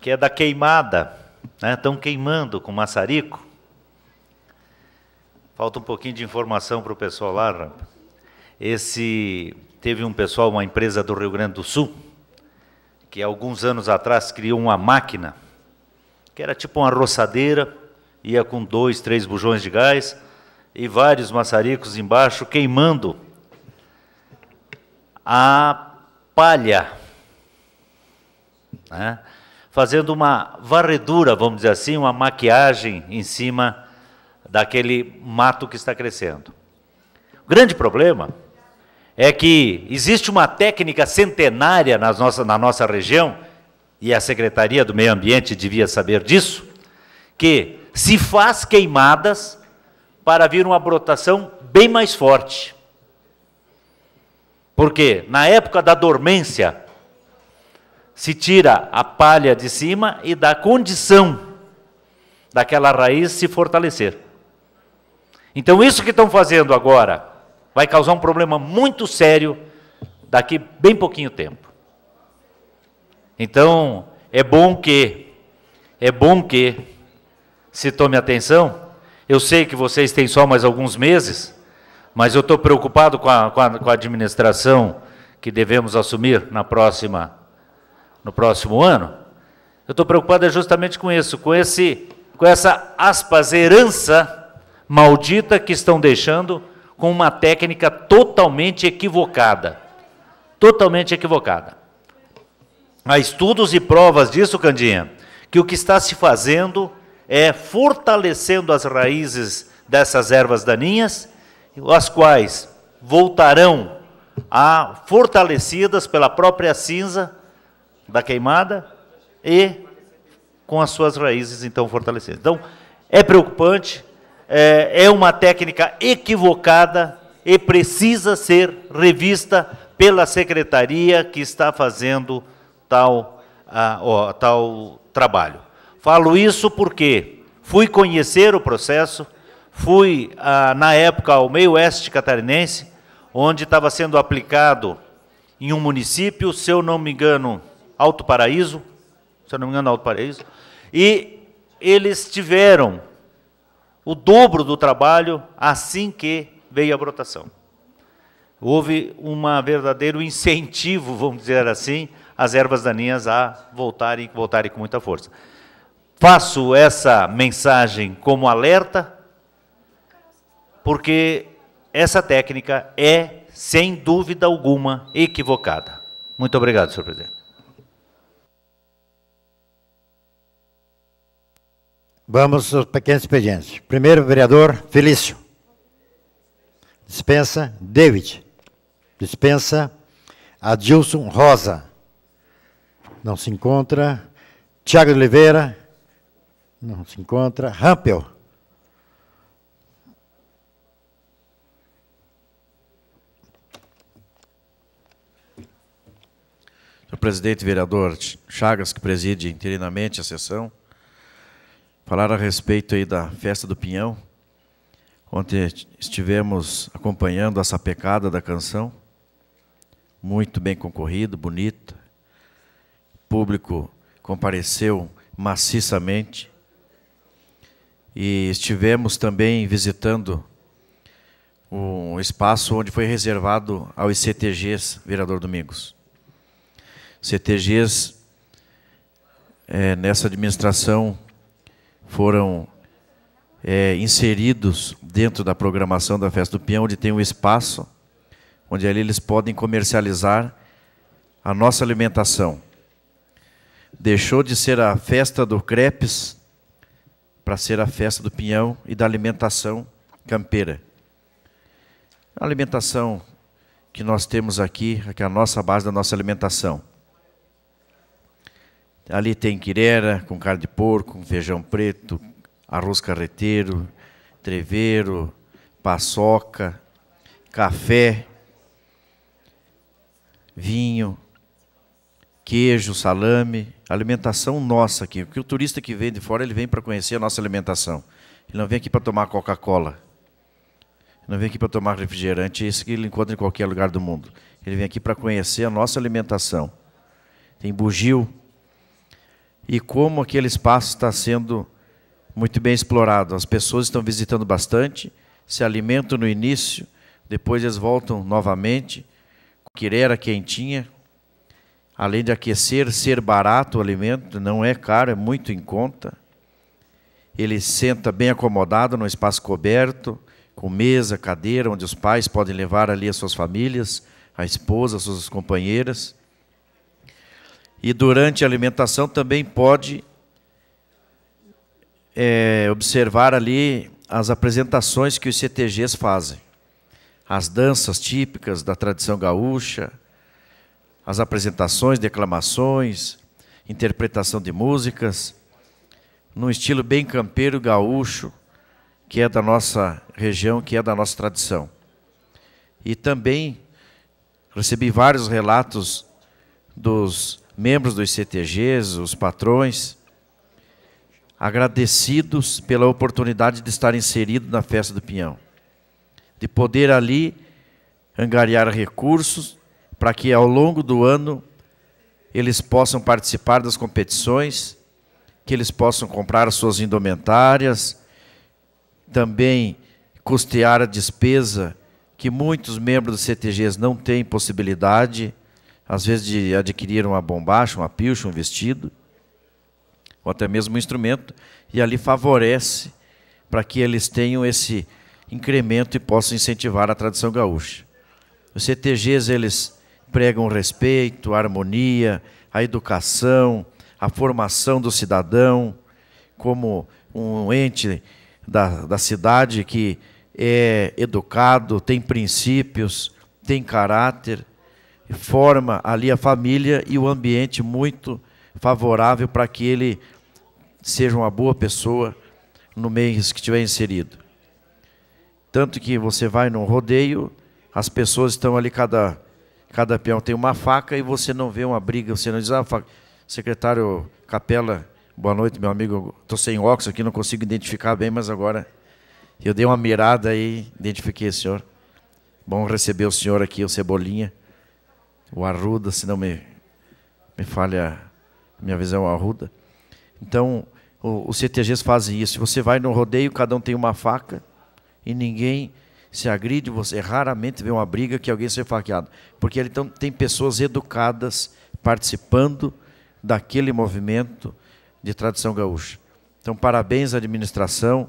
que é da queimada. Né? Estão queimando com maçarico. Falta um pouquinho de informação para o pessoal lá, Rampel. Esse teve um pessoal, uma empresa do Rio Grande do Sul, que alguns anos atrás criou uma máquina que era tipo uma roçadeira, ia com dois, três bujões de gás e vários maçaricos embaixo queimando a palha, né? fazendo uma varredura, vamos dizer assim, uma maquiagem em cima daquele mato que está crescendo. O grande problema é que existe uma técnica centenária nas nossa, na nossa região, e a Secretaria do Meio Ambiente devia saber disso, que se faz queimadas para vir uma brotação bem mais forte. Porque na época da dormência, se tira a palha de cima e dá condição daquela raiz se fortalecer. Então, isso que estão fazendo agora vai causar um problema muito sério daqui bem pouquinho tempo. Então, é bom que, é bom que se tome atenção. Eu sei que vocês têm só mais alguns meses, mas eu estou preocupado com a, com, a, com a administração que devemos assumir na próxima, no próximo ano. Eu estou preocupado é justamente com isso, com, esse, com essa aspas herança maldita que estão deixando com uma técnica totalmente equivocada. Totalmente equivocada. Há estudos e provas disso, Candinha, que o que está se fazendo é fortalecendo as raízes dessas ervas daninhas as quais voltarão a fortalecidas pela própria cinza da queimada e com as suas raízes então fortalecidas. Então, é preocupante, é, é uma técnica equivocada e precisa ser revista pela secretaria que está fazendo tal, ah, ó, tal trabalho. Falo isso porque fui conhecer o processo, Fui, ah, na época, ao meio oeste catarinense, onde estava sendo aplicado em um município, se eu não me engano, Alto Paraíso, se eu não me engano, Alto Paraíso, e eles tiveram o dobro do trabalho assim que veio a brotação. Houve um verdadeiro incentivo, vamos dizer assim, às ervas daninhas a voltarem, voltarem com muita força. Faço essa mensagem como alerta porque essa técnica é, sem dúvida alguma, equivocada. Muito obrigado, senhor presidente. Vamos aos pequenos expedientes. Primeiro, vereador Felício. Dispensa David. Dispensa Adilson Rosa. Não se encontra. Tiago Oliveira. Não se encontra. Rampel. Senhor presidente vereador Chagas, que preside interinamente a sessão, falar a respeito aí da festa do Pinhão. Ontem estivemos acompanhando a sapecada da canção, muito bem concorrido, bonita. O público compareceu maciçamente. E estivemos também visitando um espaço onde foi reservado aos CTGs, vereador Domingos. CTGs, é, nessa administração, foram é, inseridos dentro da programação da Festa do Peão, onde tem um espaço, onde ali eles podem comercializar a nossa alimentação. Deixou de ser a festa do crepes para ser a festa do pinhão e da alimentação campeira. A alimentação que nós temos aqui, que é a nossa base da nossa alimentação. Ali tem quirera com carne de porco, feijão preto, arroz carreteiro, treveiro, paçoca, café, vinho, queijo, salame, alimentação nossa aqui. Porque o turista que vem de fora, ele vem para conhecer a nossa alimentação. Ele não vem aqui para tomar Coca-Cola. Não vem aqui para tomar refrigerante, isso que ele encontra em qualquer lugar do mundo. Ele vem aqui para conhecer a nossa alimentação. Tem bugio. E como aquele espaço está sendo muito bem explorado. As pessoas estão visitando bastante, se alimentam no início, depois eles voltam novamente. Quirera quentinha, além de aquecer, ser barato o alimento, não é caro, é muito em conta. Ele senta bem acomodado no espaço coberto, com mesa, cadeira, onde os pais podem levar ali as suas famílias, a esposa, as suas companheiras. E durante a alimentação também pode é, observar ali as apresentações que os CTGs fazem. As danças típicas da tradição gaúcha, as apresentações, declamações, interpretação de músicas, num estilo bem campeiro gaúcho, que é da nossa região, que é da nossa tradição. E também recebi vários relatos dos membros dos CTGs, os patrões, agradecidos pela oportunidade de estar inserido na festa do Pinhão, de poder ali angariar recursos para que ao longo do ano eles possam participar das competições, que eles possam comprar as suas indumentárias, também custear a despesa que muitos membros do CTGs não têm possibilidade, às vezes de adquirir uma bombacha, uma pilcha, um vestido, ou até mesmo um instrumento, e ali favorece para que eles tenham esse incremento e possam incentivar a tradição gaúcha. Os CTGs eles pregam respeito, a harmonia, a educação, a formação do cidadão como um ente da, da cidade que é educado, tem princípios, tem caráter, forma ali a família e o ambiente muito favorável para que ele seja uma boa pessoa no meio que estiver inserido. Tanto que você vai num rodeio, as pessoas estão ali, cada, cada peão tem uma faca e você não vê uma briga, você não diz, ah, secretário Capela, Boa noite, meu amigo. Estou sem óculos aqui, não consigo identificar bem, mas agora eu dei uma mirada e identifiquei o senhor. Bom receber o senhor aqui, o Cebolinha, o Arruda, se não me, me falha a minha visão, Arruda. Então, os CTGs fazem isso. Você vai no rodeio, cada um tem uma faca e ninguém se agride. Você raramente vê uma briga que alguém seja faqueado. Porque então, tem pessoas educadas participando daquele movimento de tradição gaúcha. Então, parabéns à administração,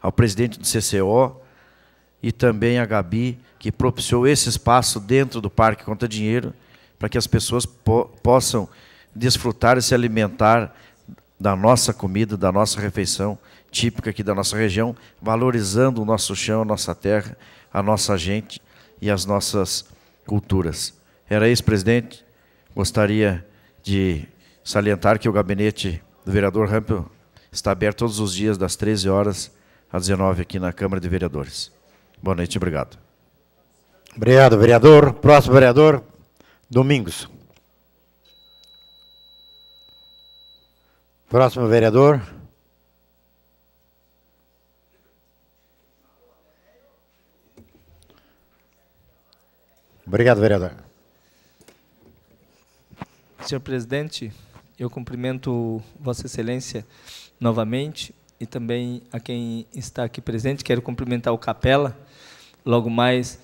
ao presidente do CCO e também à Gabi, que propiciou esse espaço dentro do Parque Conta Dinheiro, para que as pessoas po possam desfrutar e se alimentar da nossa comida, da nossa refeição típica aqui da nossa região, valorizando o nosso chão, a nossa terra, a nossa gente e as nossas culturas. Era isso, presidente. Gostaria de salientar que o gabinete do vereador Rampel está aberto todos os dias, das 13 horas às 19 aqui na Câmara de Vereadores. Boa noite, obrigado. Obrigado, vereador. Próximo vereador, Domingos. Próximo vereador. Obrigado, vereador. Senhor presidente, eu cumprimento Vossa Excelência novamente e também a quem está aqui presente. Quero cumprimentar o Capela logo mais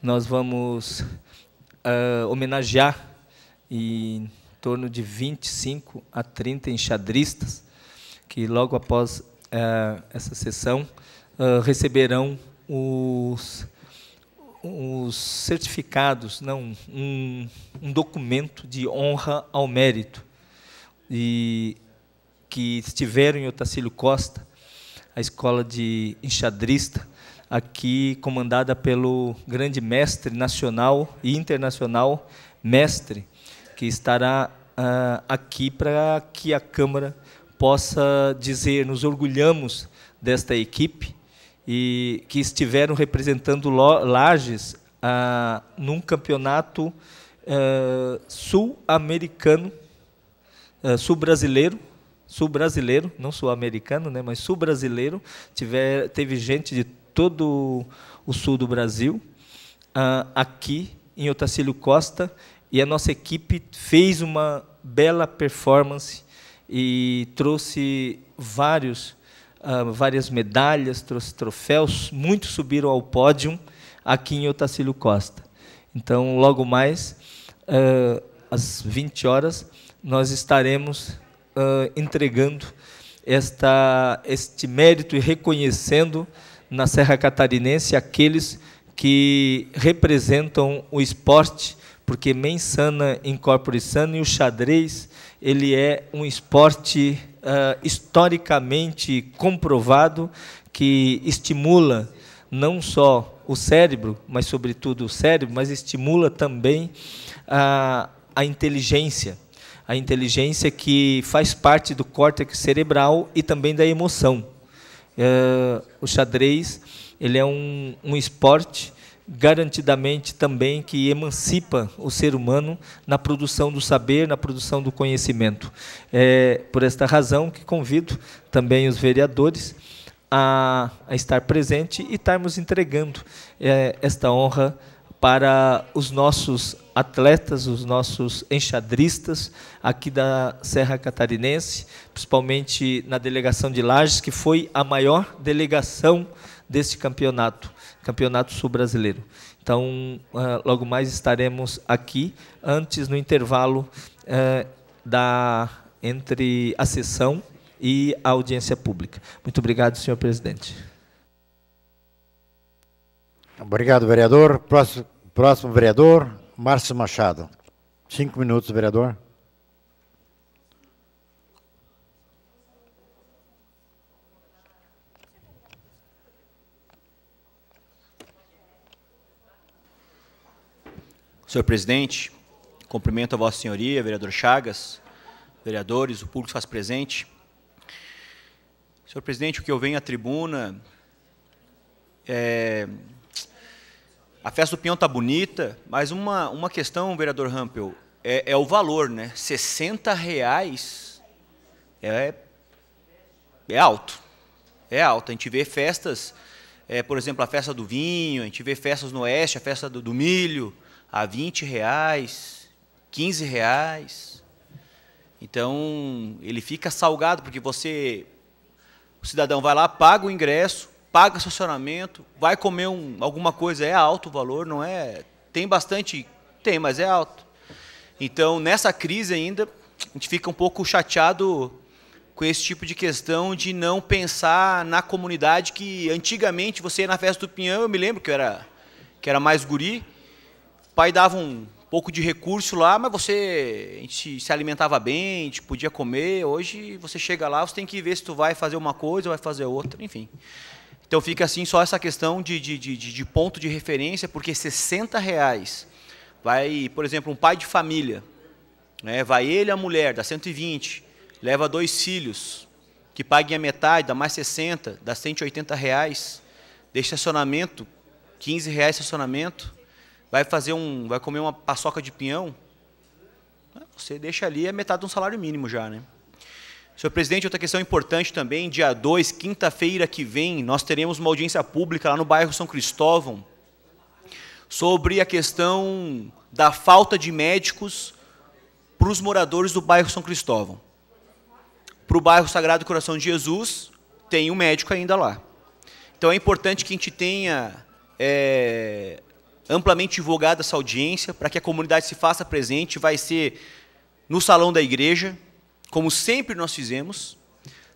nós vamos uh, homenagear em torno de 25 a 30 enxadristas que logo após uh, essa sessão uh, receberão os, os certificados, não, um, um documento de honra ao mérito. E que estiveram em Otacílio Costa, a escola de enxadrista, aqui comandada pelo grande mestre nacional e internacional, mestre, que estará uh, aqui para que a Câmara possa dizer, nos orgulhamos desta equipe e que estiveram representando Lages uh, num campeonato uh, sul-americano, sul-brasileiro, sul-brasileiro, não sul-americano, né, mas sul-brasileiro. Teve gente de todo o sul do Brasil, uh, aqui em Otacílio Costa, e a nossa equipe fez uma bela performance e trouxe vários, uh, várias medalhas, trouxe troféus, muitos subiram ao pódio aqui em Otacílio Costa. Então, logo mais, uh, às 20 horas, nós estaremos entregando esta, este mérito e reconhecendo na Serra Catarinense aqueles que representam o esporte, porque mensana incorpore sano e o xadrez ele é um esporte uh, historicamente comprovado que estimula não só o cérebro, mas sobretudo o cérebro, mas estimula também a, a inteligência, a inteligência que faz parte do córtex cerebral e também da emoção. Uh, o xadrez ele é um, um esporte garantidamente também que emancipa o ser humano na produção do saber, na produção do conhecimento. É por esta razão que convido também os vereadores a, a estar presente e estarmos entregando é, esta honra para os nossos atletas, os nossos enxadristas aqui da Serra Catarinense, principalmente na delegação de Lages, que foi a maior delegação deste campeonato, Campeonato Sul Brasileiro. Então, uh, logo mais estaremos aqui, antes no intervalo uh, da entre a sessão e a audiência pública. Muito obrigado, senhor presidente. Obrigado, vereador. Próximo, próximo vereador, Márcio Machado. Cinco minutos, vereador. Senhor presidente, cumprimento a Vossa Senhoria, vereador Chagas, vereadores, o público faz presente. Senhor presidente, o que eu venho à tribuna é a festa do Pinhão está bonita, mas uma, uma questão, vereador Rampel, é, é, o valor, né? 60 reais é, é alto. É alto. A gente vê festas, é, por exemplo, a festa do vinho, a gente vê festas no oeste, a festa do, do milho, a 20 reais, 15 reais. Então, ele fica salgado, porque você, o cidadão vai lá, paga o ingresso, paga estacionamento, vai comer um, alguma coisa, é alto o valor, não é? Tem bastante, tem, mas é alto. Então, nessa crise ainda, a gente fica um pouco chateado com esse tipo de questão de não pensar na comunidade que antigamente você ia na festa do Pinhão, eu me lembro que eu era que era mais guri, o pai dava um pouco de recurso lá, mas você a gente se alimentava bem, a gente podia comer. Hoje você chega lá, você tem que ver se tu vai fazer uma coisa ou vai fazer outra, enfim. Então fica assim só essa questão de, de, de, de ponto de referência, porque 60 reais vai, por exemplo, um pai de família, né, vai ele a mulher, dá 120, leva dois filhos, que paguem a metade, dá mais 60, dá 180 reais, de estacionamento, 15 reais estacionamento, vai fazer um, vai comer uma paçoca de pinhão, você deixa ali a metade de um salário mínimo já, né? Senhor presidente, outra questão importante também, dia 2, quinta-feira que vem, nós teremos uma audiência pública lá no bairro São Cristóvão sobre a questão da falta de médicos para os moradores do bairro São Cristóvão. Para o bairro Sagrado Coração de Jesus, tem um médico ainda lá. Então é importante que a gente tenha é, amplamente divulgada essa audiência, para que a comunidade se faça presente, vai ser no salão da igreja, como sempre nós fizemos.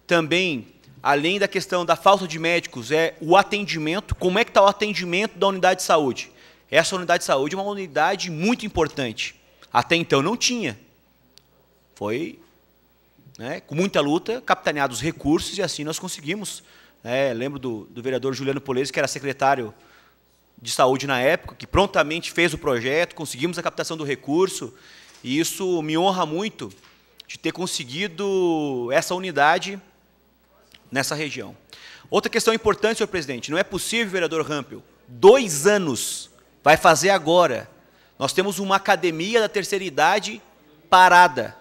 Também, além da questão da falta de médicos, é o atendimento, como é que está o atendimento da unidade de saúde. Essa unidade de saúde é uma unidade muito importante. Até então não tinha. Foi né, com muita luta, capitaneados os recursos, e assim nós conseguimos. É, lembro do, do vereador Juliano Polese, que era secretário de saúde na época, que prontamente fez o projeto, conseguimos a captação do recurso, e isso me honra muito de ter conseguido essa unidade nessa região. Outra questão importante, senhor presidente, não é possível, vereador Rampel, dois anos, vai fazer agora, nós temos uma academia da terceira idade parada,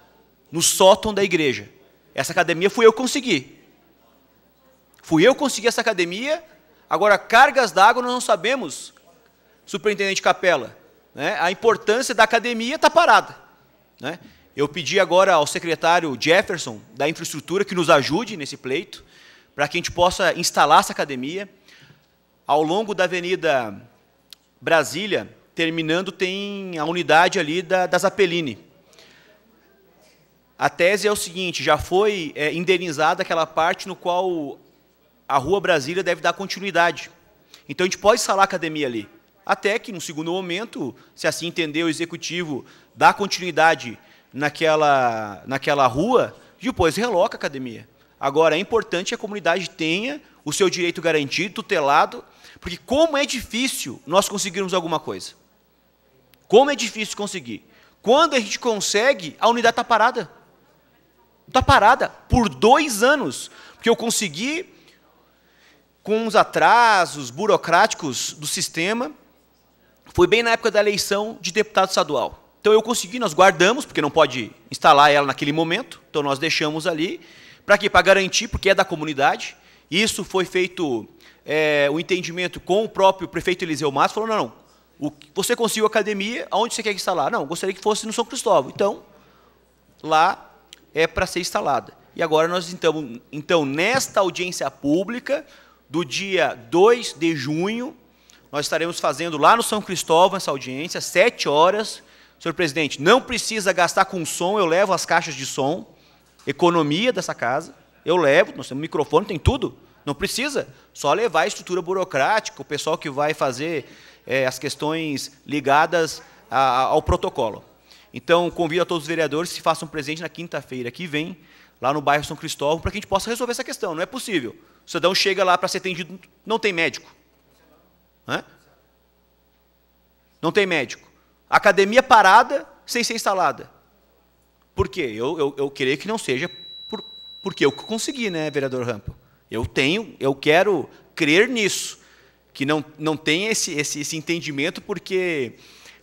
no sótão da igreja. Essa academia fui eu que consegui. Fui eu que consegui essa academia, agora cargas d'água nós não sabemos, superintendente Capela, né? a importância da academia está parada. Né? Eu pedi agora ao secretário Jefferson, da infraestrutura, que nos ajude nesse pleito, para que a gente possa instalar essa academia. Ao longo da Avenida Brasília, terminando, tem a unidade ali da, da Zapeline. A tese é o seguinte, já foi é, indenizada aquela parte no qual a Rua Brasília deve dar continuidade. Então, a gente pode instalar a academia ali. Até que, no segundo momento, se assim entender o executivo, dá continuidade naquela, naquela rua, depois reloca a academia. Agora, é importante que a comunidade tenha o seu direito garantido, tutelado, porque como é difícil nós conseguirmos alguma coisa. Como é difícil conseguir. Quando a gente consegue, a unidade está parada. Está parada por dois anos. Porque eu consegui, com os atrasos burocráticos do sistema, foi bem na época da eleição de deputado estadual. Então eu consegui, nós guardamos, porque não pode instalar ela naquele momento, então nós deixamos ali. Para quê? Para garantir, porque é da comunidade. Isso foi feito é, o entendimento com o próprio prefeito Eliseu Matos, falou, não, não, o, você conseguiu academia, aonde você quer instalar? Não, gostaria que fosse no São Cristóvão. Então, lá é para ser instalada. E agora nós, então, então, nesta audiência pública, do dia 2 de junho, nós estaremos fazendo lá no São Cristóvão essa audiência, sete horas, Senhor presidente, não precisa gastar com som, eu levo as caixas de som, economia dessa casa, eu levo, nós temos microfone, tem tudo, não precisa, só levar a estrutura burocrática, o pessoal que vai fazer é, as questões ligadas a, ao protocolo. Então, convido a todos os vereadores que se façam presente na quinta-feira que vem, lá no bairro São Cristóvão, para que a gente possa resolver essa questão. Não é possível. O cidadão chega lá para ser atendido, não tem médico. Hã? Não tem médico. Academia parada sem ser instalada. Por quê? Eu, eu, eu creio que não seja por, porque eu consegui, né, vereador Rampel? Eu tenho, eu quero crer nisso, que não, não tem esse, esse, esse entendimento porque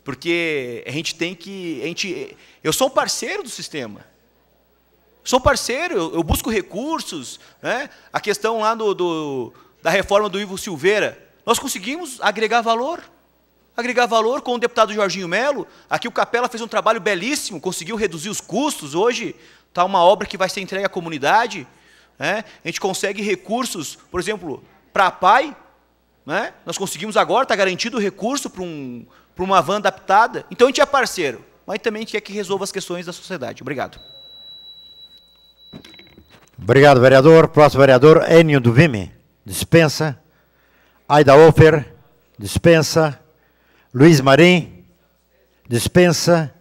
porque a gente tem que a gente eu sou parceiro do sistema sou parceiro eu, eu busco recursos né a questão lá do, do, da reforma do Ivo Silveira nós conseguimos agregar valor agregar valor com o deputado Jorginho Melo. Aqui o Capela fez um trabalho belíssimo, conseguiu reduzir os custos. Hoje está uma obra que vai ser entregue à comunidade. Né? A gente consegue recursos, por exemplo, para a PAI. Né? Nós conseguimos agora, está garantido o recurso para um, uma van adaptada. Então a gente é parceiro, mas também quer que resolva as questões da sociedade. Obrigado. Obrigado, vereador. Próximo vereador, Enio do Vime. Dispensa. Aida Ofer. Dispensa. Luiz Marim, dispensa.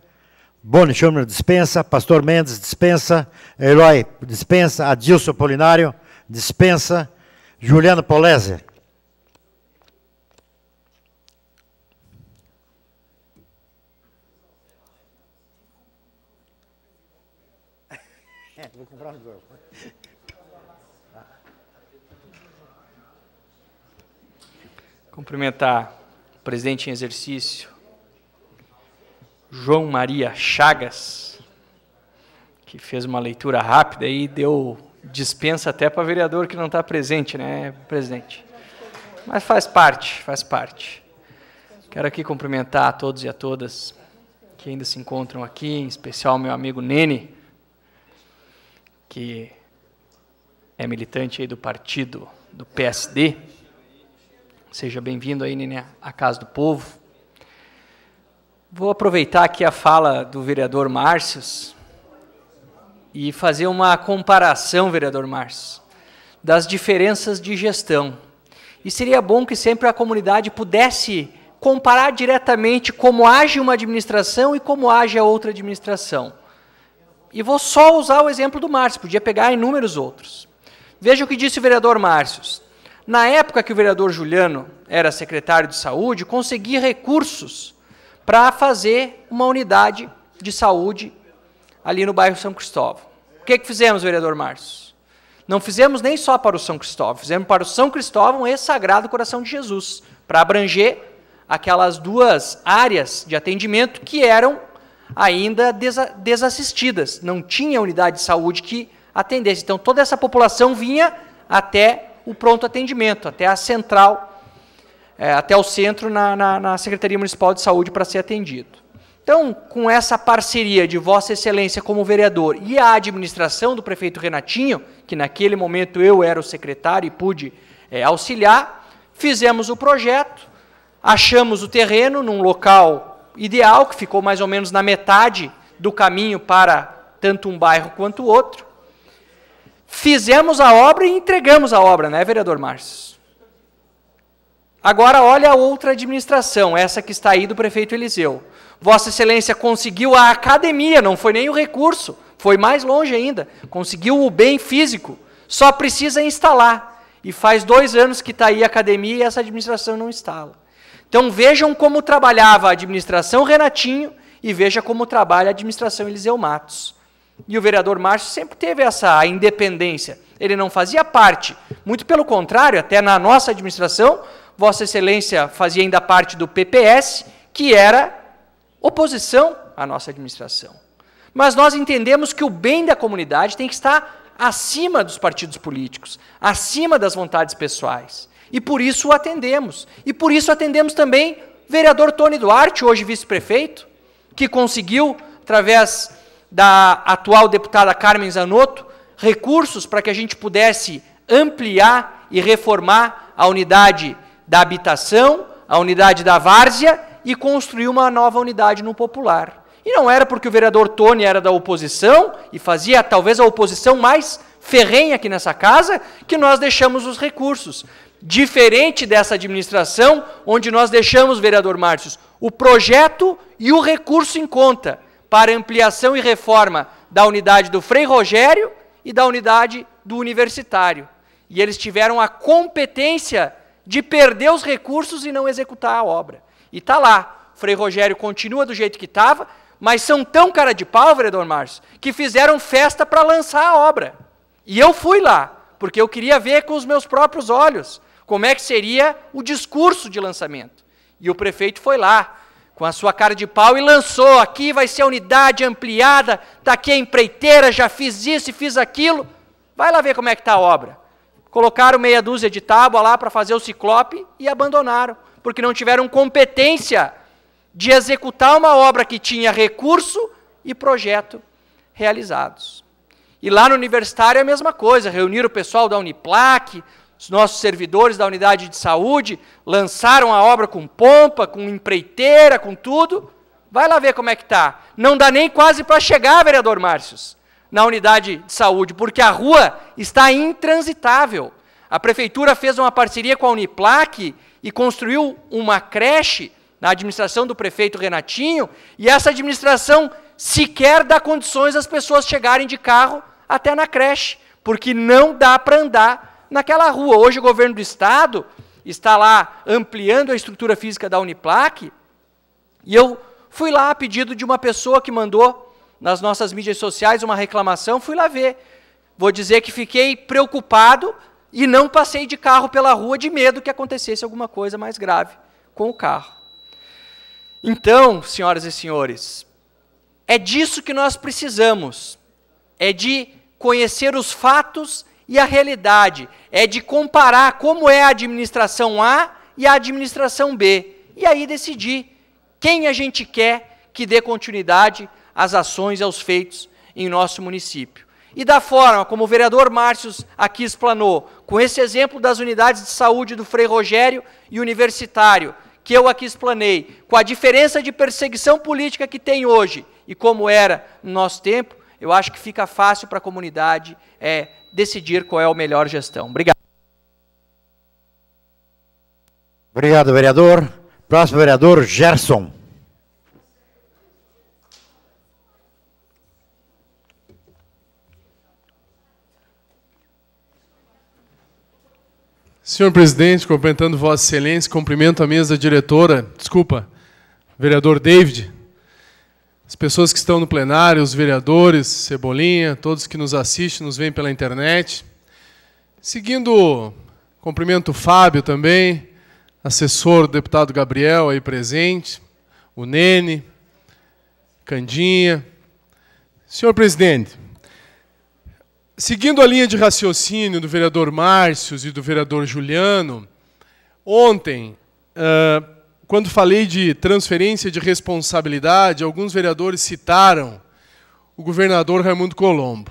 Boni Schumer, dispensa. Pastor Mendes, dispensa. Eloy, dispensa. Adilson Polinário, dispensa. Juliano Polese. Vou comprar um Cumprimentar presidente em exercício, João Maria Chagas, que fez uma leitura rápida e deu dispensa até para vereador que não está presente, né, presidente? Mas faz parte, faz parte. Quero aqui cumprimentar a todos e a todas que ainda se encontram aqui, em especial meu amigo Nene, que é militante aí do partido do PSD Seja bem-vindo aí, Nenê, à Casa do Povo. Vou aproveitar aqui a fala do vereador Márcios e fazer uma comparação, vereador Márcios, das diferenças de gestão. E seria bom que sempre a comunidade pudesse comparar diretamente como age uma administração e como age a outra administração. E vou só usar o exemplo do Márcio, podia pegar inúmeros outros. Veja o que disse o vereador Márcio. Na época que o vereador Juliano era secretário de saúde, consegui recursos para fazer uma unidade de saúde ali no bairro São Cristóvão. O que, que fizemos, vereador Márcio? Não fizemos nem só para o São Cristóvão, fizemos para o São Cristóvão e Sagrado Coração de Jesus, para abranger aquelas duas áreas de atendimento que eram ainda desassistidas. Não tinha unidade de saúde que atendesse. Então, toda essa população vinha até o pronto atendimento, até a central, é, até o centro na, na, na Secretaria Municipal de Saúde para ser atendido. Então, com essa parceria de Vossa Excelência como vereador e a administração do prefeito Renatinho, que naquele momento eu era o secretário e pude é, auxiliar, fizemos o projeto, achamos o terreno num local ideal, que ficou mais ou menos na metade do caminho para tanto um bairro quanto o outro. Fizemos a obra e entregamos a obra, né, vereador Márcio? Agora olha a outra administração, essa que está aí do prefeito Eliseu. Vossa Excelência conseguiu a academia, não foi nem o recurso, foi mais longe ainda. Conseguiu o bem físico, só precisa instalar. E faz dois anos que está aí a academia e essa administração não instala. Então vejam como trabalhava a administração Renatinho e veja como trabalha a administração Eliseu Matos. E o vereador Márcio sempre teve essa independência. Ele não fazia parte, muito pelo contrário, até na nossa administração, Vossa Excelência fazia ainda parte do PPS, que era oposição à nossa administração. Mas nós entendemos que o bem da comunidade tem que estar acima dos partidos políticos, acima das vontades pessoais. E por isso o atendemos. E por isso atendemos também o vereador Tony Duarte, hoje vice-prefeito, que conseguiu, através da atual deputada Carmen Zanotto, recursos para que a gente pudesse ampliar e reformar a unidade da habitação, a unidade da várzea e construir uma nova unidade no popular. E não era porque o vereador Tony era da oposição e fazia talvez a oposição mais ferrenha aqui nessa casa que nós deixamos os recursos. Diferente dessa administração, onde nós deixamos, vereador Márcio, o projeto e o recurso em conta para ampliação e reforma da unidade do Frei Rogério e da unidade do Universitário. E eles tiveram a competência de perder os recursos e não executar a obra. E está lá. Frei Rogério continua do jeito que estava, mas são tão cara de pau, vereador Márcio, que fizeram festa para lançar a obra. E eu fui lá, porque eu queria ver com os meus próprios olhos como é que seria o discurso de lançamento. E o prefeito foi lá, com a sua cara de pau, e lançou: aqui vai ser a unidade ampliada, está aqui a empreiteira, já fiz isso e fiz aquilo. Vai lá ver como é que está a obra. Colocaram meia dúzia de tábua lá para fazer o ciclope e abandonaram, porque não tiveram competência de executar uma obra que tinha recurso e projeto realizados. E lá no universitário é a mesma coisa, reuniram o pessoal da Uniplac, os nossos servidores da unidade de saúde lançaram a obra com pompa, com empreiteira, com tudo. Vai lá ver como é que está. Não dá nem quase para chegar, vereador Márcios, na unidade de saúde, porque a rua está intransitável. A prefeitura fez uma parceria com a Uniplac e construiu uma creche na administração do prefeito Renatinho, e essa administração sequer dá condições às pessoas chegarem de carro até na creche, porque não dá para andar naquela rua. Hoje o governo do estado está lá ampliando a estrutura física da Uniplac, e eu fui lá a pedido de uma pessoa que mandou nas nossas mídias sociais uma reclamação, fui lá ver. Vou dizer que fiquei preocupado e não passei de carro pela rua de medo que acontecesse alguma coisa mais grave com o carro. Então, senhoras e senhores, é disso que nós precisamos. É de conhecer os fatos e a realidade é de comparar como é a administração A e a administração B. E aí decidir quem a gente quer que dê continuidade às ações e aos feitos em nosso município. E da forma como o vereador Márcio aqui explanou, com esse exemplo das unidades de saúde do Frei Rogério e universitário, que eu aqui explanei, com a diferença de perseguição política que tem hoje e como era no nosso tempo, eu acho que fica fácil para a comunidade é, decidir qual é a melhor gestão. Obrigado. Obrigado, vereador. Próximo vereador, Gerson. Senhor presidente, cumprimentando Vossa Excelência, cumprimento a mesa diretora, desculpa, vereador David, as pessoas que estão no plenário, os vereadores, Cebolinha, todos que nos assistem, nos veem pela internet. Seguindo, cumprimento o Fábio também, assessor do deputado Gabriel aí presente, o Nene, Candinha. Senhor presidente, seguindo a linha de raciocínio do vereador Márcios e do vereador Juliano, ontem, uh, quando falei de transferência de responsabilidade, alguns vereadores citaram o governador Raimundo Colombo.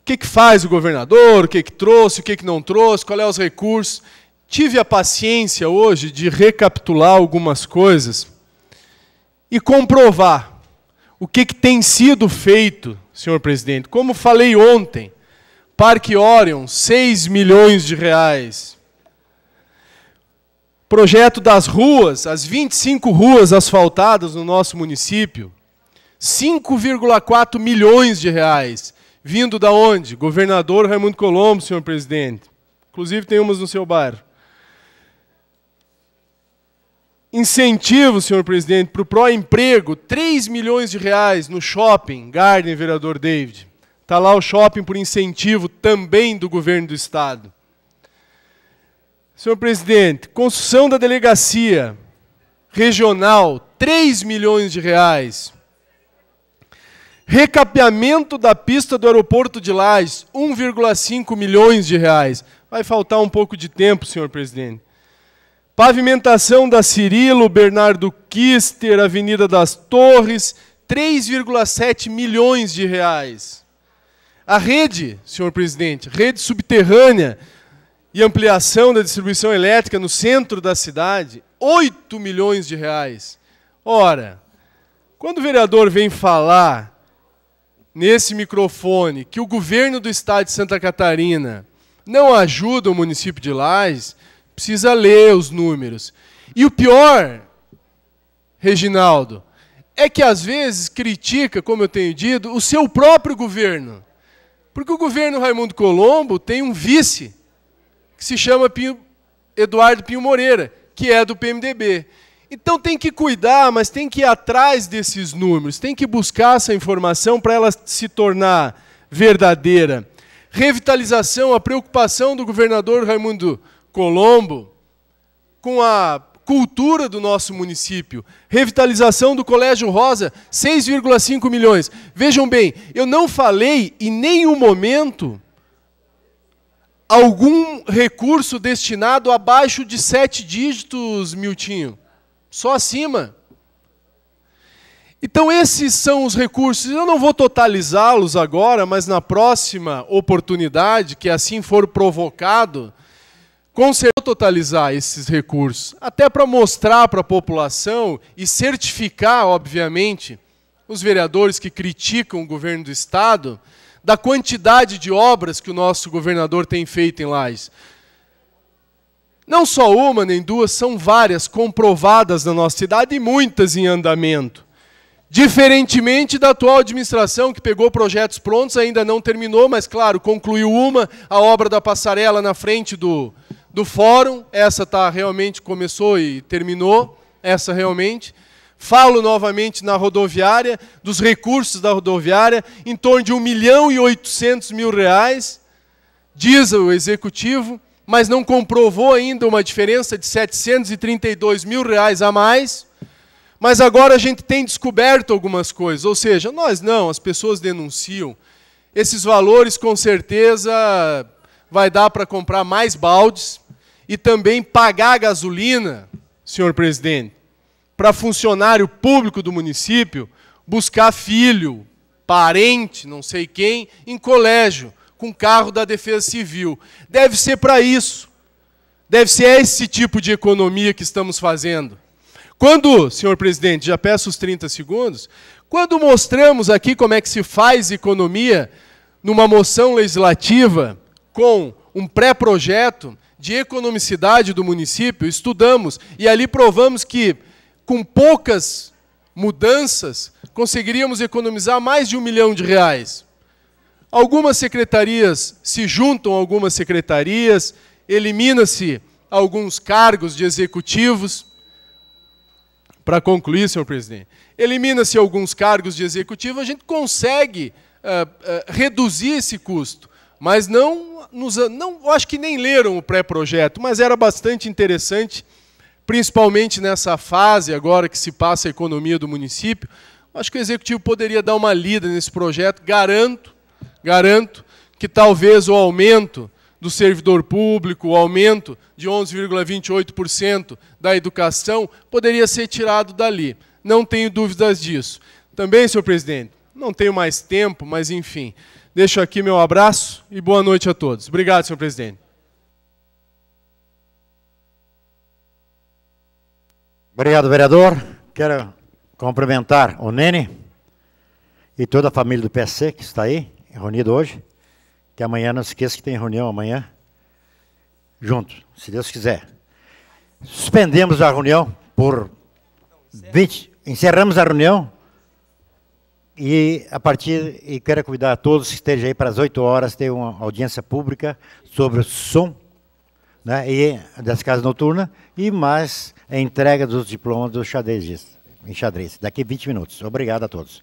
O que, que faz o governador, o que, que trouxe, o que, que não trouxe, qual é os recursos. Tive a paciência hoje de recapitular algumas coisas e comprovar o que, que tem sido feito, senhor presidente. Como falei ontem, Parque Orion, 6 milhões de reais. Projeto das ruas, as 25 ruas asfaltadas no nosso município, 5,4 milhões de reais. Vindo da onde? Governador Raimundo Colombo, senhor presidente. Inclusive tem umas no seu bairro. Incentivo, senhor presidente, para o pró-emprego, 3 milhões de reais no shopping Garden, vereador David. Está lá o shopping por incentivo também do governo do Estado. Senhor presidente, construção da delegacia regional, 3 milhões de reais. Recapeamento da pista do aeroporto de Lages, 1,5 milhões de reais. Vai faltar um pouco de tempo, senhor presidente. Pavimentação da Cirilo, Bernardo Kister, Avenida das Torres, 3,7 milhões de reais. A rede, senhor presidente, rede subterrânea, e ampliação da distribuição elétrica no centro da cidade, 8 milhões de reais. Ora, quando o vereador vem falar nesse microfone que o governo do estado de Santa Catarina não ajuda o município de Lages, precisa ler os números. E o pior, Reginaldo, é que às vezes critica, como eu tenho dito, o seu próprio governo. Porque o governo Raimundo Colombo tem um vice que se chama Pinho, Eduardo Pinho Moreira, que é do PMDB. Então tem que cuidar, mas tem que ir atrás desses números, tem que buscar essa informação para ela se tornar verdadeira. Revitalização, a preocupação do governador Raimundo Colombo com a cultura do nosso município. Revitalização do Colégio Rosa, 6,5 milhões. Vejam bem, eu não falei em nenhum momento algum recurso destinado abaixo de sete dígitos, Miltinho. Só acima. Então, esses são os recursos. Eu não vou totalizá-los agora, mas na próxima oportunidade, que assim for provocado, com totalizar esses recursos. Até para mostrar para a população e certificar, obviamente, os vereadores que criticam o governo do Estado, da quantidade de obras que o nosso governador tem feito em Lages. Não só uma nem duas, são várias comprovadas na nossa cidade e muitas em andamento. Diferentemente da atual administração, que pegou projetos prontos, ainda não terminou, mas, claro, concluiu uma, a obra da passarela na frente do, do fórum. Essa tá, realmente começou e terminou, essa realmente. Falo novamente na rodoviária, dos recursos da rodoviária, em torno de 1 milhão e 800 mil reais, diz o executivo, mas não comprovou ainda uma diferença de 732 mil reais a mais. Mas agora a gente tem descoberto algumas coisas, ou seja, nós não, as pessoas denunciam. Esses valores com certeza vai dar para comprar mais baldes e também pagar a gasolina, senhor presidente para funcionário público do município buscar filho parente, não sei quem, em colégio, com carro da Defesa Civil. Deve ser para isso. Deve ser esse tipo de economia que estamos fazendo. Quando, senhor presidente, já peço os 30 segundos, quando mostramos aqui como é que se faz economia numa moção legislativa com um pré-projeto de economicidade do município, estudamos e ali provamos que, com poucas mudanças, conseguiríamos economizar mais de um milhão de reais. Algumas secretarias se juntam algumas secretarias, elimina-se alguns cargos de executivos. Para concluir, senhor presidente, elimina-se alguns cargos de executivo, a gente consegue uh, uh, reduzir esse custo, mas não, nos, não acho que nem leram o pré-projeto, mas era bastante interessante principalmente nessa fase agora que se passa a economia do município, acho que o executivo poderia dar uma lida nesse projeto. Garanto, garanto que talvez o aumento do servidor público, o aumento de 11,28% da educação poderia ser tirado dali. Não tenho dúvidas disso. Também, senhor presidente, não tenho mais tempo, mas enfim, deixo aqui meu abraço e boa noite a todos. Obrigado, senhor presidente. Obrigado, vereador. Quero cumprimentar o Nene e toda a família do PC que está aí, reunido hoje. Que amanhã, não se esqueça que tem reunião amanhã, junto, se Deus quiser. Suspendemos a reunião por 20. Encerramos a reunião e a partir. E quero convidar a todos que estejam aí para as 8 horas, ter uma audiência pública sobre o som né, e das casas noturnas e mais a entrega dos diplomas do xadrez, em xadrez, daqui a 20 minutos. Obrigado a todos.